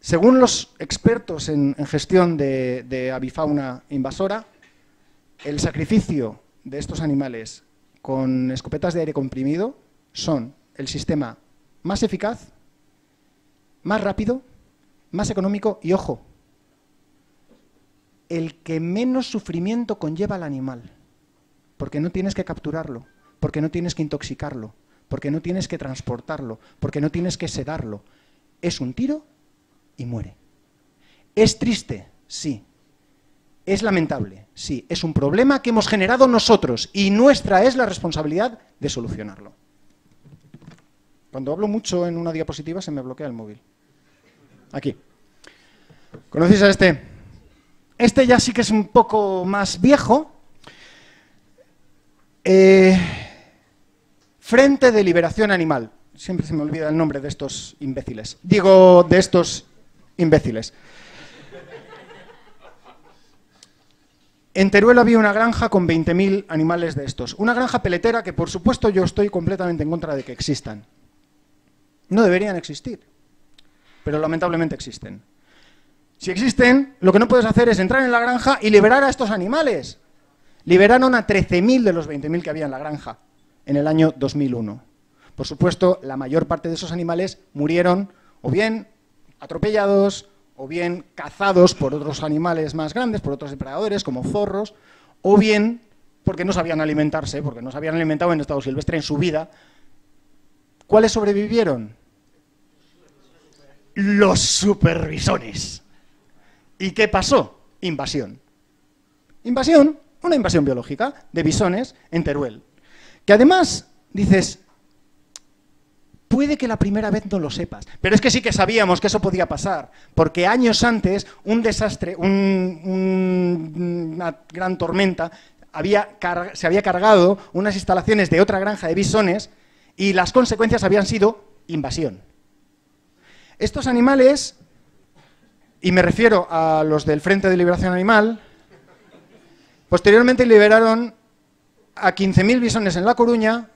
[SPEAKER 2] Según los expertos en, gestión de, avifauna invasora, el sacrificio de estos animales con escopetas de aire comprimido son el sistema más eficaz, más rápido, más económico y, ojo, el que menos sufrimiento conlleva al animal, porque no tienes que capturarlo, porque no tienes que intoxicarlo, porque no tienes que transportarlo, porque no tienes que sedarlo. Es un tiro y muere. ¿Es triste? Sí. ¿Es lamentable? Sí. Es un problema que hemos generado nosotros y nuestra es la responsabilidad de solucionarlo. Cuando hablo mucho en una diapositiva se me bloquea el móvil. Aquí. ¿Conocéis a este? Este ya sí que es un poco más viejo. Eh, Frente de Liberación Animal. Siempre se me olvida el nombre de estos imbéciles. Digo, de estos imbéciles. En Teruel había una granja con 20.000 animales de estos. Una granja peletera que, por supuesto, yo estoy completamente en contra de que existan. No deberían existir, pero lamentablemente existen. Si existen, lo que no puedes hacer es entrar en la granja y liberar a estos animales. Liberaron a 13.000 de los 20.000 que había en la granja en el año 2001. Por supuesto, la mayor parte de esos animales murieron o bien atropellados o bien cazados por otros animales más grandes, por otros depredadores como zorros, o bien porque no sabían alimentarse, porque no se habían alimentado en estado silvestre en su vida. ¿Cuáles sobrevivieron? los supervisones. ¿Y qué pasó? Invasión. Invasión, una invasión biológica de bisones en Teruel. Que además dices, puede que la primera vez no lo sepas, pero es que sí que sabíamos que eso podía pasar, porque años antes un desastre, una gran tormenta, se había cargado unas instalaciones de otra granja de bisones y las consecuencias habían sido invasión. Estos animales, y me refiero a los del Frente de Liberación Animal, posteriormente liberaron a 15.000 bisones en La Coruña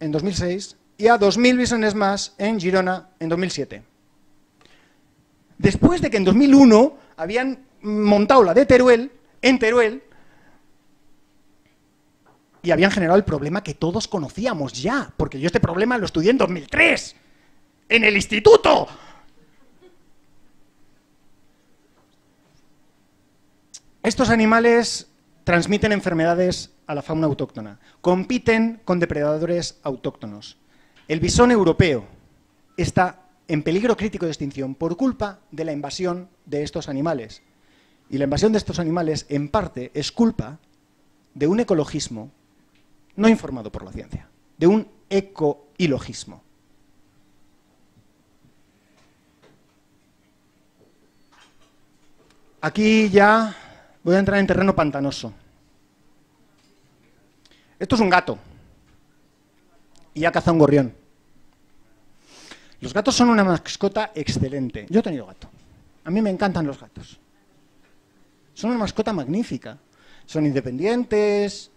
[SPEAKER 2] en 2006 y a 2.000 bisones más en Girona en 2007. Después de que en 2001 habían montado la de Teruel, en Teruel, y habían generado el problema que todos conocíamos ya, porque yo este problema lo estudié en 2003, en el instituto. Estos animales transmiten enfermedades a la fauna autóctona, compiten con depredadores autóctonos. El bisón europeo está en peligro crítico de extinción por culpa de la invasión de estos animales. Y la invasión de estos animales, en parte, es culpa de un ecologismo no informado por la ciencia, de un ecoilogismo. Aquí ya voy a entrar en terreno pantanoso. Esto es un gato y ha cazado un gorrión. Los gatos son una mascota excelente. Yo he tenido gato. A mí me encantan los gatos. Son una mascota magnífica. Son independientes,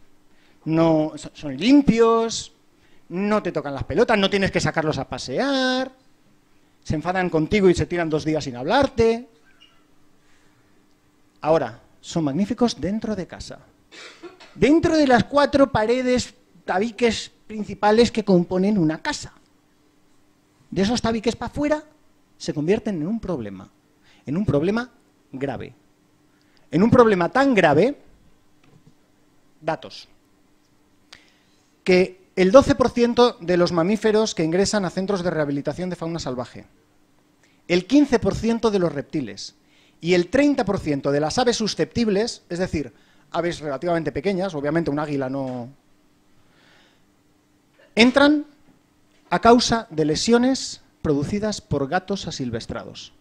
[SPEAKER 2] no, son limpios, no te tocan las pelotas, no tienes que sacarlos a pasear, se enfadan contigo y se tiran dos días sin hablarte. Ahora, son magníficos dentro de casa. Dentro de las cuatro paredes, tabiques principales que componen una casa de esos tabiques para afuera se convierten en un problema, en un problema grave. En un problema tan grave, datos, que el 12% de los mamíferos que ingresan a centros de rehabilitación de fauna salvaje, el 15% de los reptiles y el 30% de las aves susceptibles, es decir, aves relativamente pequeñas, obviamente un águila no... entran a causa de lesiones producidas por gatos asilvestrados.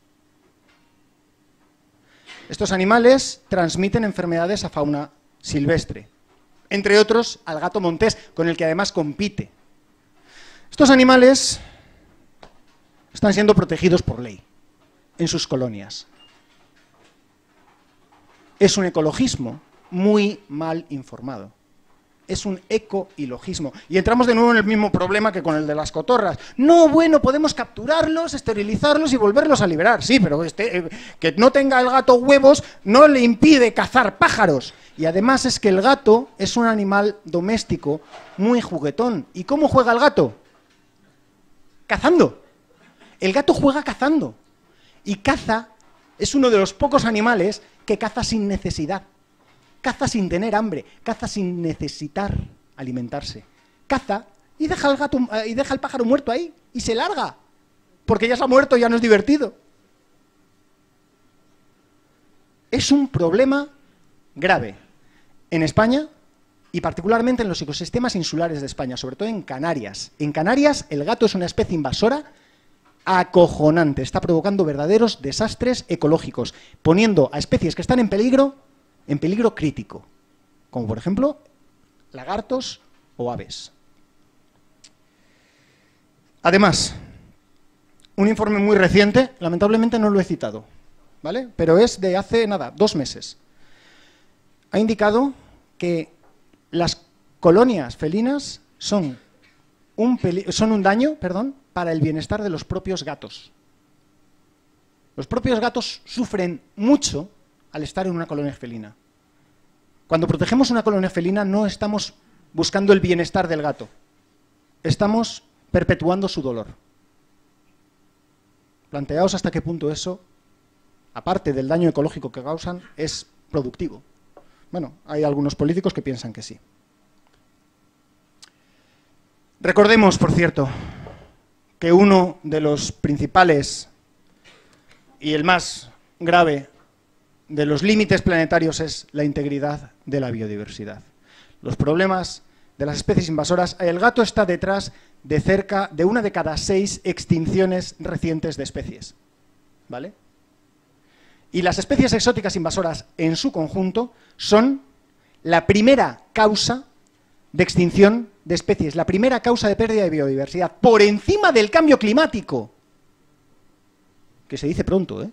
[SPEAKER 2] Estos animales transmiten enfermedades a fauna silvestre, entre otros al gato montés, con el que además compite. Estos animales están siendo protegidos por ley en sus colonias. Es un ecologismo muy mal informado es un ecoilogismo. Y entramos de nuevo en el mismo problema que con el de las cotorras. No, bueno, podemos capturarlos, esterilizarlos y volverlos a liberar. Sí, pero este, eh, que no tenga el gato huevos no le impide cazar pájaros. Y además es que el gato es un animal doméstico muy juguetón. ¿Y cómo juega el gato? Cazando. El gato juega cazando. Y caza es uno de los pocos animales que caza sin necesidad. Caza sin tener hambre, caza sin necesitar alimentarse. Caza y deja el gato eh, y deja el pájaro muerto ahí y se larga, porque ya se ha muerto, ya no es divertido. Es un problema grave en España y particularmente en los ecosistemas insulares de España, sobre todo en Canarias. En Canarias el gato es una especie invasora acojonante, está provocando verdaderos desastres ecológicos, poniendo a especies que están en peligro en peligro crítico, como por ejemplo lagartos o aves. Además, un informe muy reciente, lamentablemente no lo he citado, ¿vale? Pero es de hace nada, dos meses. Ha indicado que las colonias felinas son un, daño perdón, para el bienestar de los propios gatos. Los propios gatos sufren mucho al estar en una colonia felina. Cuando protegemos una colonia felina no estamos buscando el bienestar del gato, estamos perpetuando su dolor. Planteaos hasta qué punto eso, aparte del daño ecológico que causan, es productivo. Bueno, hay algunos políticos que piensan que sí. Recordemos, por cierto, que uno de los principales y el más grave de los límites planetarios es la integridad de la biodiversidad. Los problemas de las especies invasoras, el gato está detrás de cerca de una de cada seis extinciones recientes de especies. ¿Vale? Y las especies exóticas invasoras en su conjunto son la primera causa de extinción de especies, la primera causa de pérdida de biodiversidad, por encima del cambio climático. Que se dice pronto, ¿eh?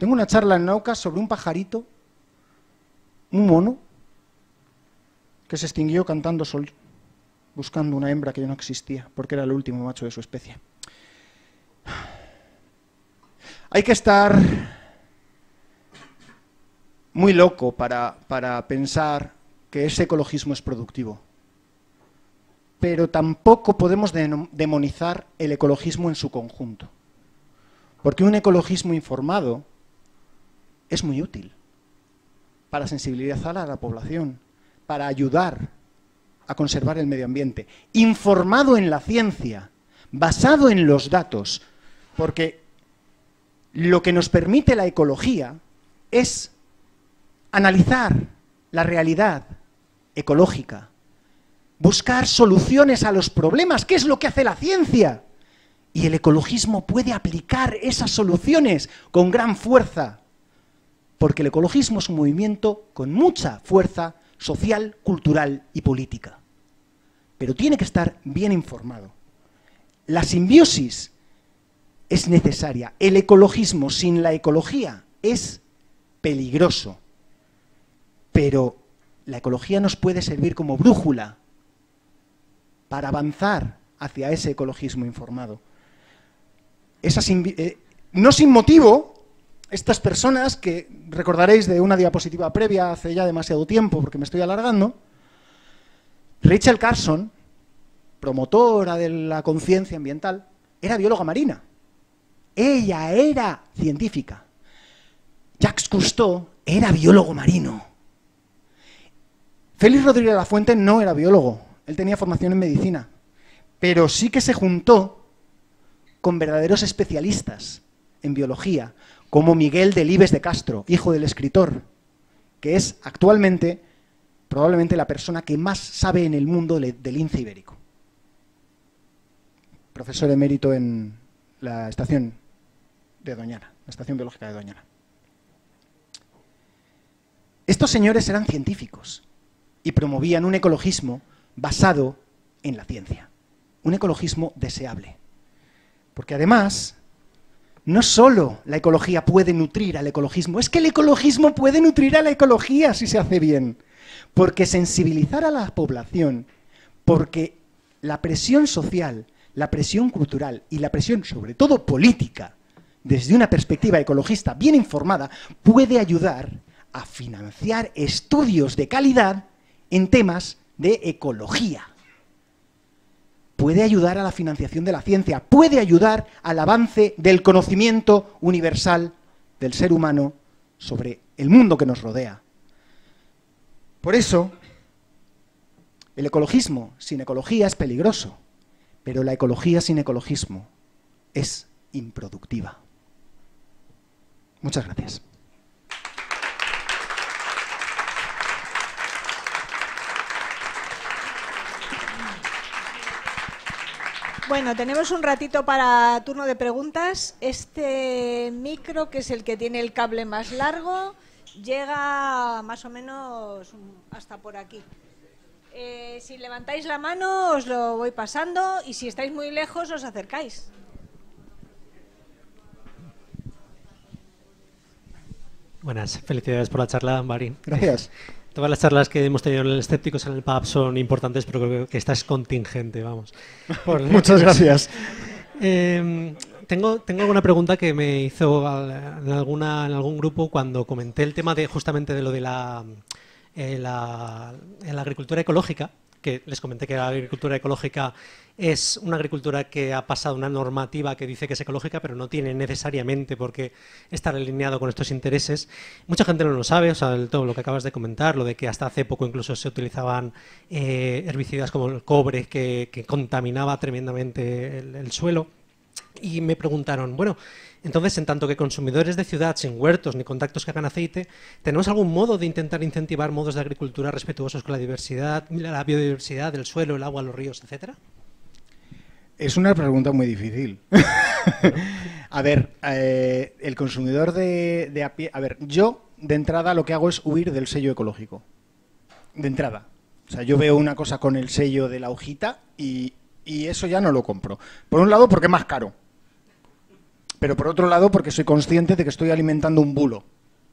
[SPEAKER 2] Tengo una charla en Nauca sobre un pajarito, un mono, que se extinguió cantando sol, buscando una hembra que ya no existía, porque era el último macho de su especie. Hay que estar muy loco para, para pensar que ese ecologismo es productivo. Pero tampoco podemos demonizar el ecologismo en su conjunto. Porque un ecologismo informado es muy útil para sensibilizar a la población, para ayudar a conservar el medio ambiente. Informado en la ciencia, basado en los datos, porque lo que nos permite la ecología es analizar la realidad ecológica, buscar soluciones a los problemas, ¿qué es lo que hace la ciencia? Y el ecologismo puede aplicar esas soluciones con gran fuerza, porque el ecologismo es un movimiento con mucha fuerza social, cultural y política. Pero tiene que estar bien informado. La simbiosis es necesaria. El ecologismo sin la ecología es peligroso. Pero la ecología nos puede servir como brújula para avanzar hacia ese ecologismo informado. Eh, no sin motivo, estas personas que recordaréis de una diapositiva previa hace ya demasiado tiempo, porque me estoy alargando, Rachel Carson, promotora de la conciencia ambiental, era bióloga marina. Ella era científica. Jacques Cousteau era biólogo marino. Félix Rodríguez de la Fuente no era biólogo, él tenía formación en medicina, pero sí que se juntó con verdaderos especialistas en biología, como Miguel Delibes de Castro, hijo del escritor, que es actualmente probablemente la persona que más sabe en el mundo del lince ibérico. Profesor emérito en la estación de Doñana, la estación biológica de Doñana. Estos señores eran científicos y promovían un ecologismo basado en la ciencia, un ecologismo deseable. Porque además, no solo la ecología puede nutrir al ecologismo, es que el ecologismo puede nutrir a la ecología si se hace bien. Porque sensibilizar a la población, porque la presión social, la presión cultural y la presión sobre todo política, desde una perspectiva ecologista bien informada, puede ayudar a financiar estudios de calidad en temas de ecología. Puede ayudar a la financiación de la ciencia, puede ayudar al avance del conocimiento universal del ser humano sobre el mundo que nos rodea. Por eso, el ecologismo sin ecología es peligroso, pero la ecología sin ecologismo es improductiva. Muchas gracias.
[SPEAKER 3] Bueno, tenemos un ratito para turno de preguntas. Este micro, que es el que tiene el cable más largo, llega más o menos hasta por aquí. Eh, si levantáis la mano os lo voy pasando y si estáis muy lejos os acercáis.
[SPEAKER 1] Buenas, felicidades por la charla, Marín.
[SPEAKER 2] Gracias. (laughs)
[SPEAKER 1] Todas las charlas que hemos tenido en el Escépticos en el PAB son importantes, pero creo que esta es contingente, vamos. (laughs)
[SPEAKER 2] Muchas gracias.
[SPEAKER 1] Em, tengo, tengo alguna pregunta que me hizo en, alguna, en algún grupo cuando comenté el tema de justamente de lo de la, eh, la, agricultura ecológica, que les comenté que la agricultura ecológica es una agricultura que ha pasado una normativa que dice que es ecológica, pero no tiene necesariamente por qué estar alineado con estos intereses. Mucha gente no lo sabe, o sea, todo lo que acabas de comentar, lo de que hasta hace poco incluso se utilizaban eh, herbicidas como el cobre que, contaminaba tremendamente el suelo. Y me preguntaron, bueno, entonces, en tanto que consumidores de ciudad sin huertos ni contactos que hagan aceite, ¿tenemos algún modo de intentar incentivar modos de agricultura respetuosos con la diversidad, la biodiversidad del suelo, el agua, los ríos, etcétera?
[SPEAKER 2] Es una pregunta muy difícil. (laughs) a ver, eh, el consumidor de, a pie. A ver, yo de entrada lo que hago es huir del sello ecológico. De entrada. O sea, yo veo una cosa con el sello de la hojita y eso ya no lo compro. Por un lado, porque es más caro pero por otro lado porque soy consciente de que estoy alimentando un bulo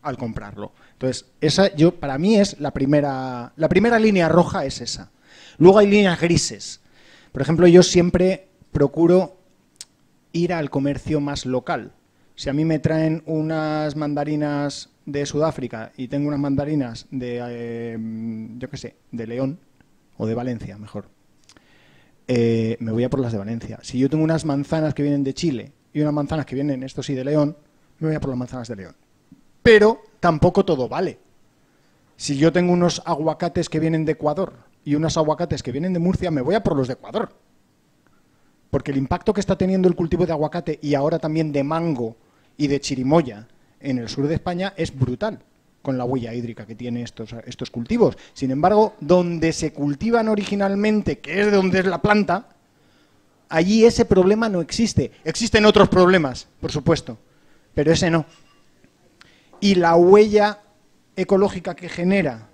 [SPEAKER 2] al comprarlo. Entonces, esa yo para mí es la primera la primera línea roja es esa. Luego hay líneas grises. Por ejemplo, yo siempre procuro ir al comercio más local. Si a mí me traen unas mandarinas de Sudáfrica y tengo unas mandarinas de, eh, yo qué sé, de León o de Valencia, mejor, eh, me voy a por las de Valencia. Si yo tengo unas manzanas que vienen de Chile y unas manzanas que vienen, esto sí, de León, me voy a por las manzanas de León. Pero tampoco todo vale. Si yo tengo unos aguacates que vienen de Ecuador y unos aguacates que vienen de Murcia, me voy a por los de Ecuador. Porque el impacto que está teniendo el cultivo de aguacate y ahora también de mango y de chirimoya en el sur de España es brutal con la huella hídrica que tiene estos, estos cultivos. Sin embargo, donde se cultivan originalmente, que es de donde es la planta, allí ese problema no existe. Existen otros problemas, por supuesto, pero ese no. Y la huella ecológica que genera,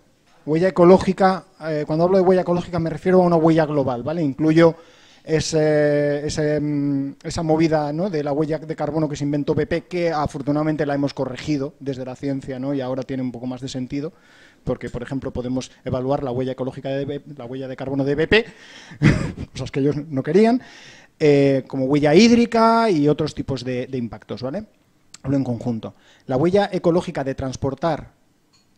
[SPEAKER 2] huella ecológica, eh, cuando hablo de huella ecológica me refiero a una huella global, ¿vale? Incluyo ese, mm, esa movida ¿no? de la huella de carbono que se inventó BP, que afortunadamente la hemos corregido desde la ciencia ¿no? y ahora tiene un poco más de sentido, porque, por ejemplo, podemos evaluar la huella ecológica de la huella de carbono de BP, (laughs) cosas que ellos no querían, eh, como huella hídrica y otros tipos de, impactos, ¿vale? Hablo en conjunto. La huella ecológica de transportar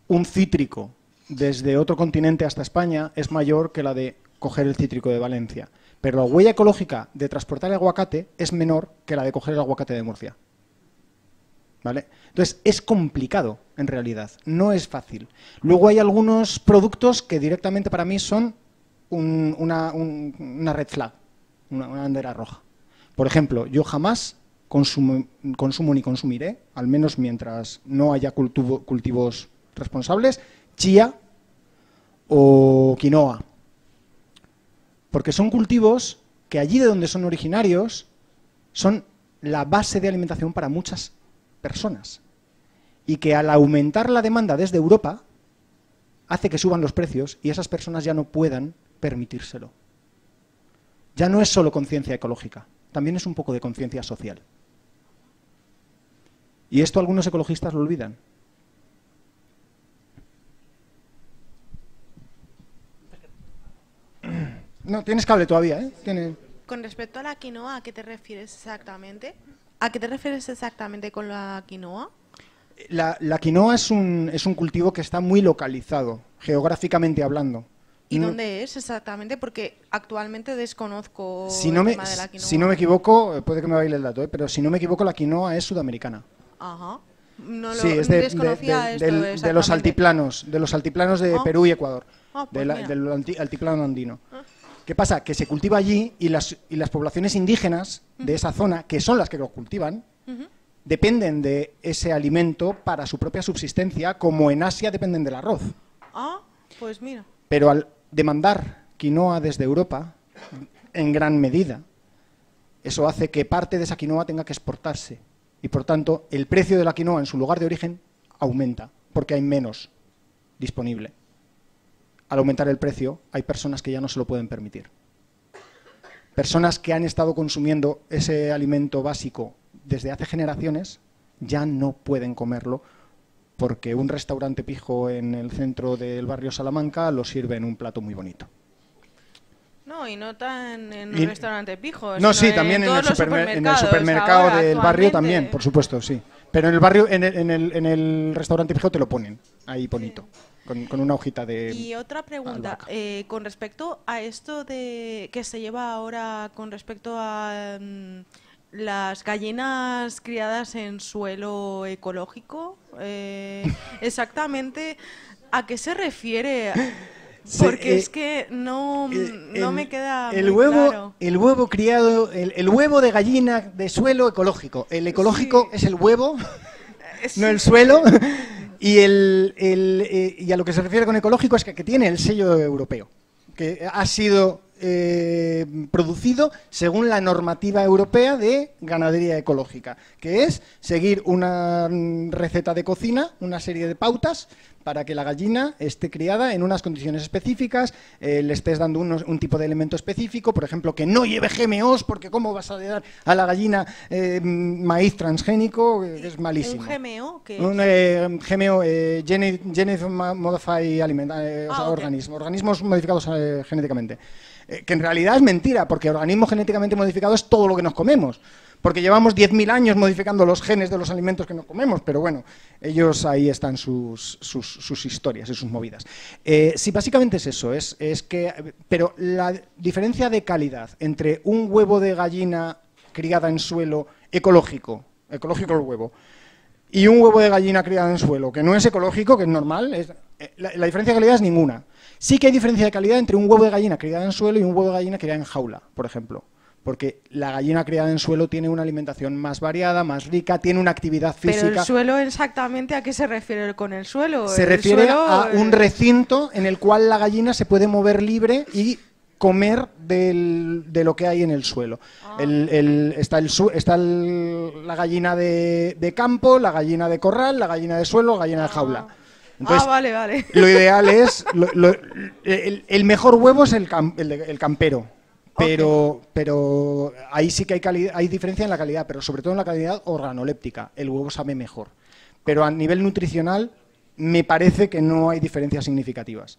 [SPEAKER 2] un cítrico desde otro continente hasta España es mayor que la de coger el cítrico de Valencia. Pero la huella ecológica de transportar el aguacate es menor que la de coger el aguacate de Murcia. Entonces, es complicado, en realidad, no es fácil. Luego hay algunos productos que directamente para mí son una, red flag, una, bandera roja. Por ejemplo, yo jamás consumo, ni consumiré, al menos mientras no haya cultivos responsables, chía o quinoa porque son cultivos que allí de donde son originarios son la base de alimentación para muchas personas. Y que al aumentar la demanda desde Europa, hace que suban los precios y esas personas ya no puedan permitírselo. Ya no es solo conciencia ecológica, también es un poco de conciencia social. Y esto algunos ecologistas lo olvidan. No, tienes cable todavía, ¿eh?
[SPEAKER 4] Con respecto a la quinoa, ¿a qué te refieres exactamente? ¿A qué te refieres exactamente con la quinoa?
[SPEAKER 2] La, quinoa es un, es un cultivo que está muy localizado, geográficamente hablando.
[SPEAKER 4] ¿Y dónde es exactamente? Porque actualmente desconozco
[SPEAKER 2] si no el me, tema de la quinoa. Si no me equivoco, puede que me baile el dato, ¿eh? pero si no me equivoco, la quinoa es sudamericana.
[SPEAKER 4] Ajá. No lo
[SPEAKER 2] sí, es de, de, los altiplanos, de los altiplanos de ah. Perú y Ecuador, ah, pues del altiplano andino. Ah. ¿Qué pasa? Que se cultiva allí y las, y las poblaciones indígenas de esa zona, que son las que lo cultivan, dependen de ese alimento para su propia subsistencia, como en Asia dependen del arroz.
[SPEAKER 4] Ah, pues mira.
[SPEAKER 2] Pero al demandar quinoa desde Europa, en gran medida, eso hace que parte de esa quinoa tenga que exportarse. Y por tanto, el precio de la quinoa en su lugar de origen aumenta, porque hay menos disponible al aumentar el precio, hay personas que ya no se lo pueden permitir. Personas que han estado consumiendo ese alimento básico desde hace generaciones ya no pueden comerlo porque un restaurante pijo en el centro del barrio Salamanca lo sirve en un plato muy bonito.
[SPEAKER 4] No, y no tan en un restaurante pijo.
[SPEAKER 2] No, sí, también en el, supermercado del barrio también, por supuesto, sí. Pero en el barrio, en el, en el, en el restaurante fijo te lo ponen ahí bonito, con, con una hojita de...
[SPEAKER 4] Y otra pregunta, eh, con respecto a esto de que se lleva ahora con respecto a mm, las gallinas criadas en suelo ecológico, eh, (laughs) exactamente a qué se refiere, porque
[SPEAKER 2] eh,
[SPEAKER 4] es que no,
[SPEAKER 2] el-
[SPEAKER 4] no
[SPEAKER 2] el-
[SPEAKER 4] me queda
[SPEAKER 2] el
[SPEAKER 4] muy
[SPEAKER 2] huevo
[SPEAKER 4] claro.
[SPEAKER 2] el huevo criado el, el huevo de gallina de suelo ecológico. El ecológico
[SPEAKER 4] Sí.
[SPEAKER 2] es el huevo
[SPEAKER 4] Eh, (laughs)
[SPEAKER 2] no el suelo (laughs) y el, eh, y a lo que se refiere con ecológico es que, que tiene el sello europeo que ha sido eh, producido según la normativa europea de ganadería ecológica, que es seguir una mm, receta de cocina, una serie de pautas para que la gallina esté criada en unas condiciones específicas, eh, le estés dando unos- un tipo de elemento específico, por ejemplo, que no lleve GMOs, porque ¿cómo vas a dar a la gallina eh, maíz transgénico? Es malísimo.
[SPEAKER 4] Un GMO que
[SPEAKER 2] Un eh, GMO, eh, Gene- Genetic Modified Aliment, eh, o
[SPEAKER 4] Ah,
[SPEAKER 2] sea,
[SPEAKER 4] ok.
[SPEAKER 2] organismo- organismos modificados eh, genéticamente. Que en realidad es mentira, porque organismo genéticamente modificado es todo lo que nos comemos. Porque llevamos 10.000 años modificando los genes de los alimentos que nos comemos, pero bueno, ellos ahí están sus, historias y sus movidas. Eh, sí, básicamente es eso, es, que, pero la diferencia de calidad entre un huevo de gallina criada en suelo ecológico, ecológico el huevo, y un huevo de gallina criado en suelo, que no es ecológico, que es normal, eh, la, diferencia de calidad es ninguna. Sí que hay diferencia de calidad entre un huevo de gallina criado en suelo y un huevo de gallina criado en jaula, por ejemplo. Porque la gallina criada en suelo tiene una alimentación más variada, más rica, tiene una actividad
[SPEAKER 4] Pero
[SPEAKER 2] física.
[SPEAKER 4] el suelo exactamente a qué se refiere con el suelo?
[SPEAKER 2] Se
[SPEAKER 4] El
[SPEAKER 2] refiere
[SPEAKER 4] suelo,
[SPEAKER 2] a un
[SPEAKER 4] eh,
[SPEAKER 2] recinto en el cual la gallina se puede mover libre y comer del- de lo que hay en el suelo.
[SPEAKER 4] Ah.
[SPEAKER 2] El- el- está el está la gallina de, de campo, la gallina de corral, la gallina de suelo, la gallina de jaula. Entonces,
[SPEAKER 4] ah, vale, vale.
[SPEAKER 2] lo ideal es, lo- lo- el, mejor huevo es el, cam- el de- el campero, pero, pero ahí sí que hay, hay diferencia en la calidad, pero sobre todo en la calidad organoléptica. El huevo sabe mejor. Pero a nivel nutricional me parece que no hay diferencias significativas.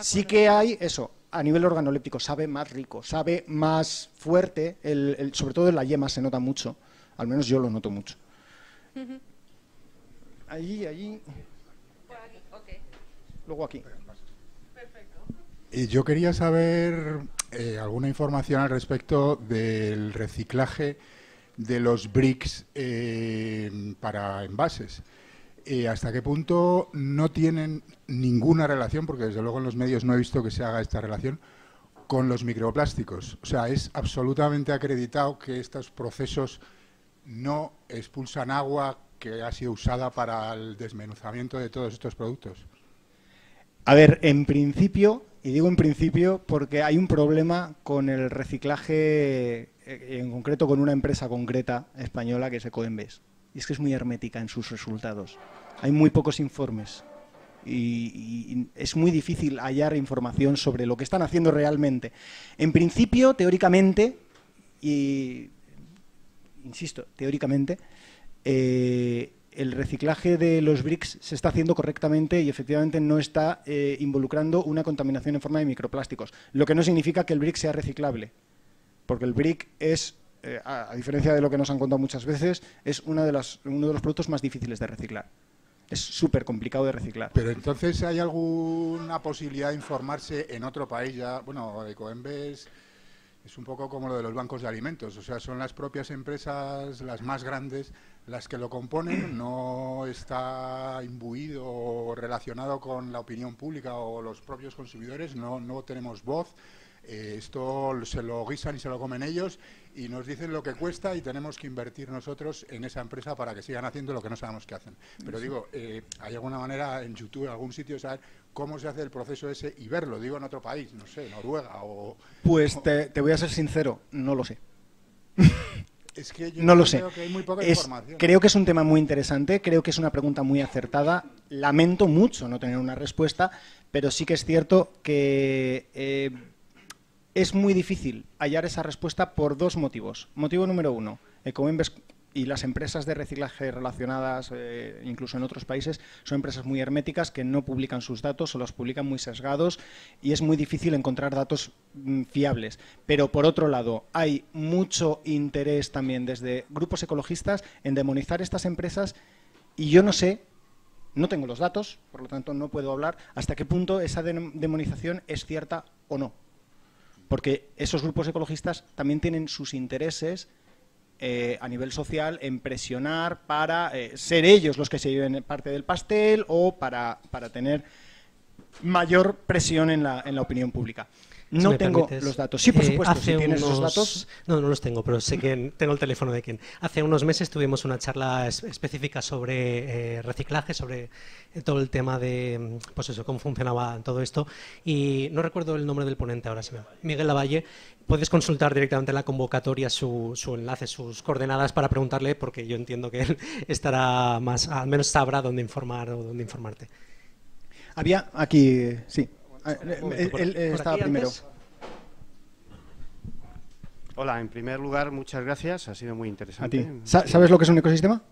[SPEAKER 2] Sí que hay eso, a nivel organoléptico, sabe más rico, sabe más fuerte, el- el- sobre todo en la yema se nota mucho, al menos yo lo noto mucho. (laughs) Allí, allí, luego aquí.
[SPEAKER 5] Y yo quería saber eh, alguna información al respecto del reciclaje de los bricks eh, para envases. Eh, ¿Hasta qué punto no tienen ninguna relación, porque desde luego en los medios no he visto que se haga esta relación, con los microplásticos? O sea, es absolutamente acreditado que estos procesos no expulsan agua que ha sido usada para el desmenuzamiento de todos estos productos.
[SPEAKER 2] A ver, en principio, y digo en principio porque hay un problema con el reciclaje, eh, en concreto con una empresa concreta española que es Ecoembes. Y es que es muy hermética en sus resultados. Hay muy pocos informes. Y, es muy difícil hallar información sobre lo que están haciendo realmente. En principio, teóricamente, y insisto, teóricamente, eh, el reciclaje de los bricks se está haciendo correctamente y efectivamente no está eh, involucrando una contaminación en forma de microplásticos. Lo que no significa que el brick sea reciclable, porque el brick es, eh, a, diferencia de lo que nos han contado muchas veces, es una de las, uno de los productos más difíciles de reciclar. Es súper complicado de reciclar.
[SPEAKER 5] Pero entonces, ¿hay alguna posibilidad de informarse en otro país ya? Bueno, Ecoembes es un poco como lo de los bancos de alimentos, o sea, son las propias empresas, las más grandes, las que lo componen, (clears throat) no está imbuido o relacionado con la opinión pública o los propios consumidores, no, no tenemos voz. Eh, esto se lo guisan y se lo comen ellos y nos dicen lo que cuesta y tenemos que invertir nosotros en esa empresa para que sigan haciendo lo que no sabemos que hacen. Pero digo, eh, ¿hay alguna manera en YouTube, en algún sitio, saber cómo se hace el proceso ese y verlo? Digo en otro país, no sé, Noruega o...
[SPEAKER 2] Pues te, te voy a ser sincero, no lo sé. (laughs)
[SPEAKER 5] Es que yo
[SPEAKER 2] No lo sé.
[SPEAKER 5] creo que hay muy poca
[SPEAKER 2] Es-
[SPEAKER 5] información.
[SPEAKER 2] creo que es un tema muy interesante, creo que es una pregunta muy acertada. Lamento mucho no tener una respuesta, pero sí que es cierto que eh, es muy difícil hallar esa respuesta por dos motivos. Motivo número uno, Ecoembes y las empresas de reciclaje relacionadas, eh, incluso en otros países, son empresas muy herméticas que no publican sus datos o los publican muy sesgados y es muy difícil encontrar datos mm, fiables. Pero por otro lado, hay mucho interés también desde grupos ecologistas en demonizar estas empresas y yo no sé, no tengo los datos, por lo tanto no puedo hablar hasta qué punto esa demonización es cierta o no. Porque esos grupos ecologistas también tienen sus intereses eh, a nivel social en presionar para eh, ser ellos los que se lleven parte del pastel o para, para tener mayor presión en la, en la opinión pública. No tengo los datos. Sí, por eh, supuesto, si tienes esos datos.
[SPEAKER 1] No, no los tengo, pero sé que tengo el teléfono de quien. Hace unos meses tuvimos una charla específica sobre reciclaje, sobre todo el tema de, pues eso, cómo funcionaba todo esto. Y no recuerdo el nombre del ponente ahora, Miguel Lavalle, puedes consultar directamente en la convocatoria su, su, enlace, sus coordenadas para preguntarle, porque yo entiendo que él (laughs) estará más, al menos sabrá dónde informar o dónde informarte.
[SPEAKER 2] Había aquí, sí, él, estaba primero.
[SPEAKER 6] Hola, en primer lugar, muchas gracias, ha sido muy interesante.
[SPEAKER 2] ¿Sabes lo que es un ecosistema?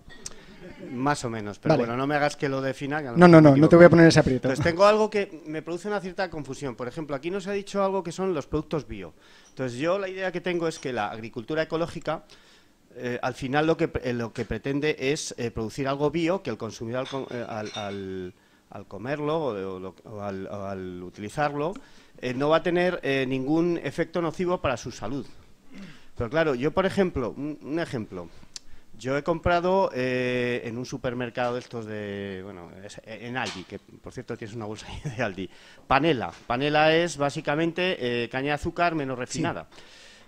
[SPEAKER 6] Más o menos, pero bueno, no me hagas que lo defina.
[SPEAKER 2] no, no, no, no te voy a poner ese aprieto.
[SPEAKER 6] Entonces tengo algo que me produce una cierta confusión. Por ejemplo, aquí nos ha dicho algo que son los productos bio. Entonces yo la idea que tengo es que la agricultura ecológica eh, al final lo que, eh, lo que pretende es eh, producir algo bio que el consumidor al, al, comerlo o, al, utilizarlo no va a tener ningún efecto nocivo para su salud. Pero claro, yo por ejemplo, un ejemplo, yo he comprado eh, en un supermercado de estos de, bueno, en Aldi, que por cierto tienes una bolsa (laughs) de Aldi, panela. Panela es básicamente eh, caña de azúcar menos refinada.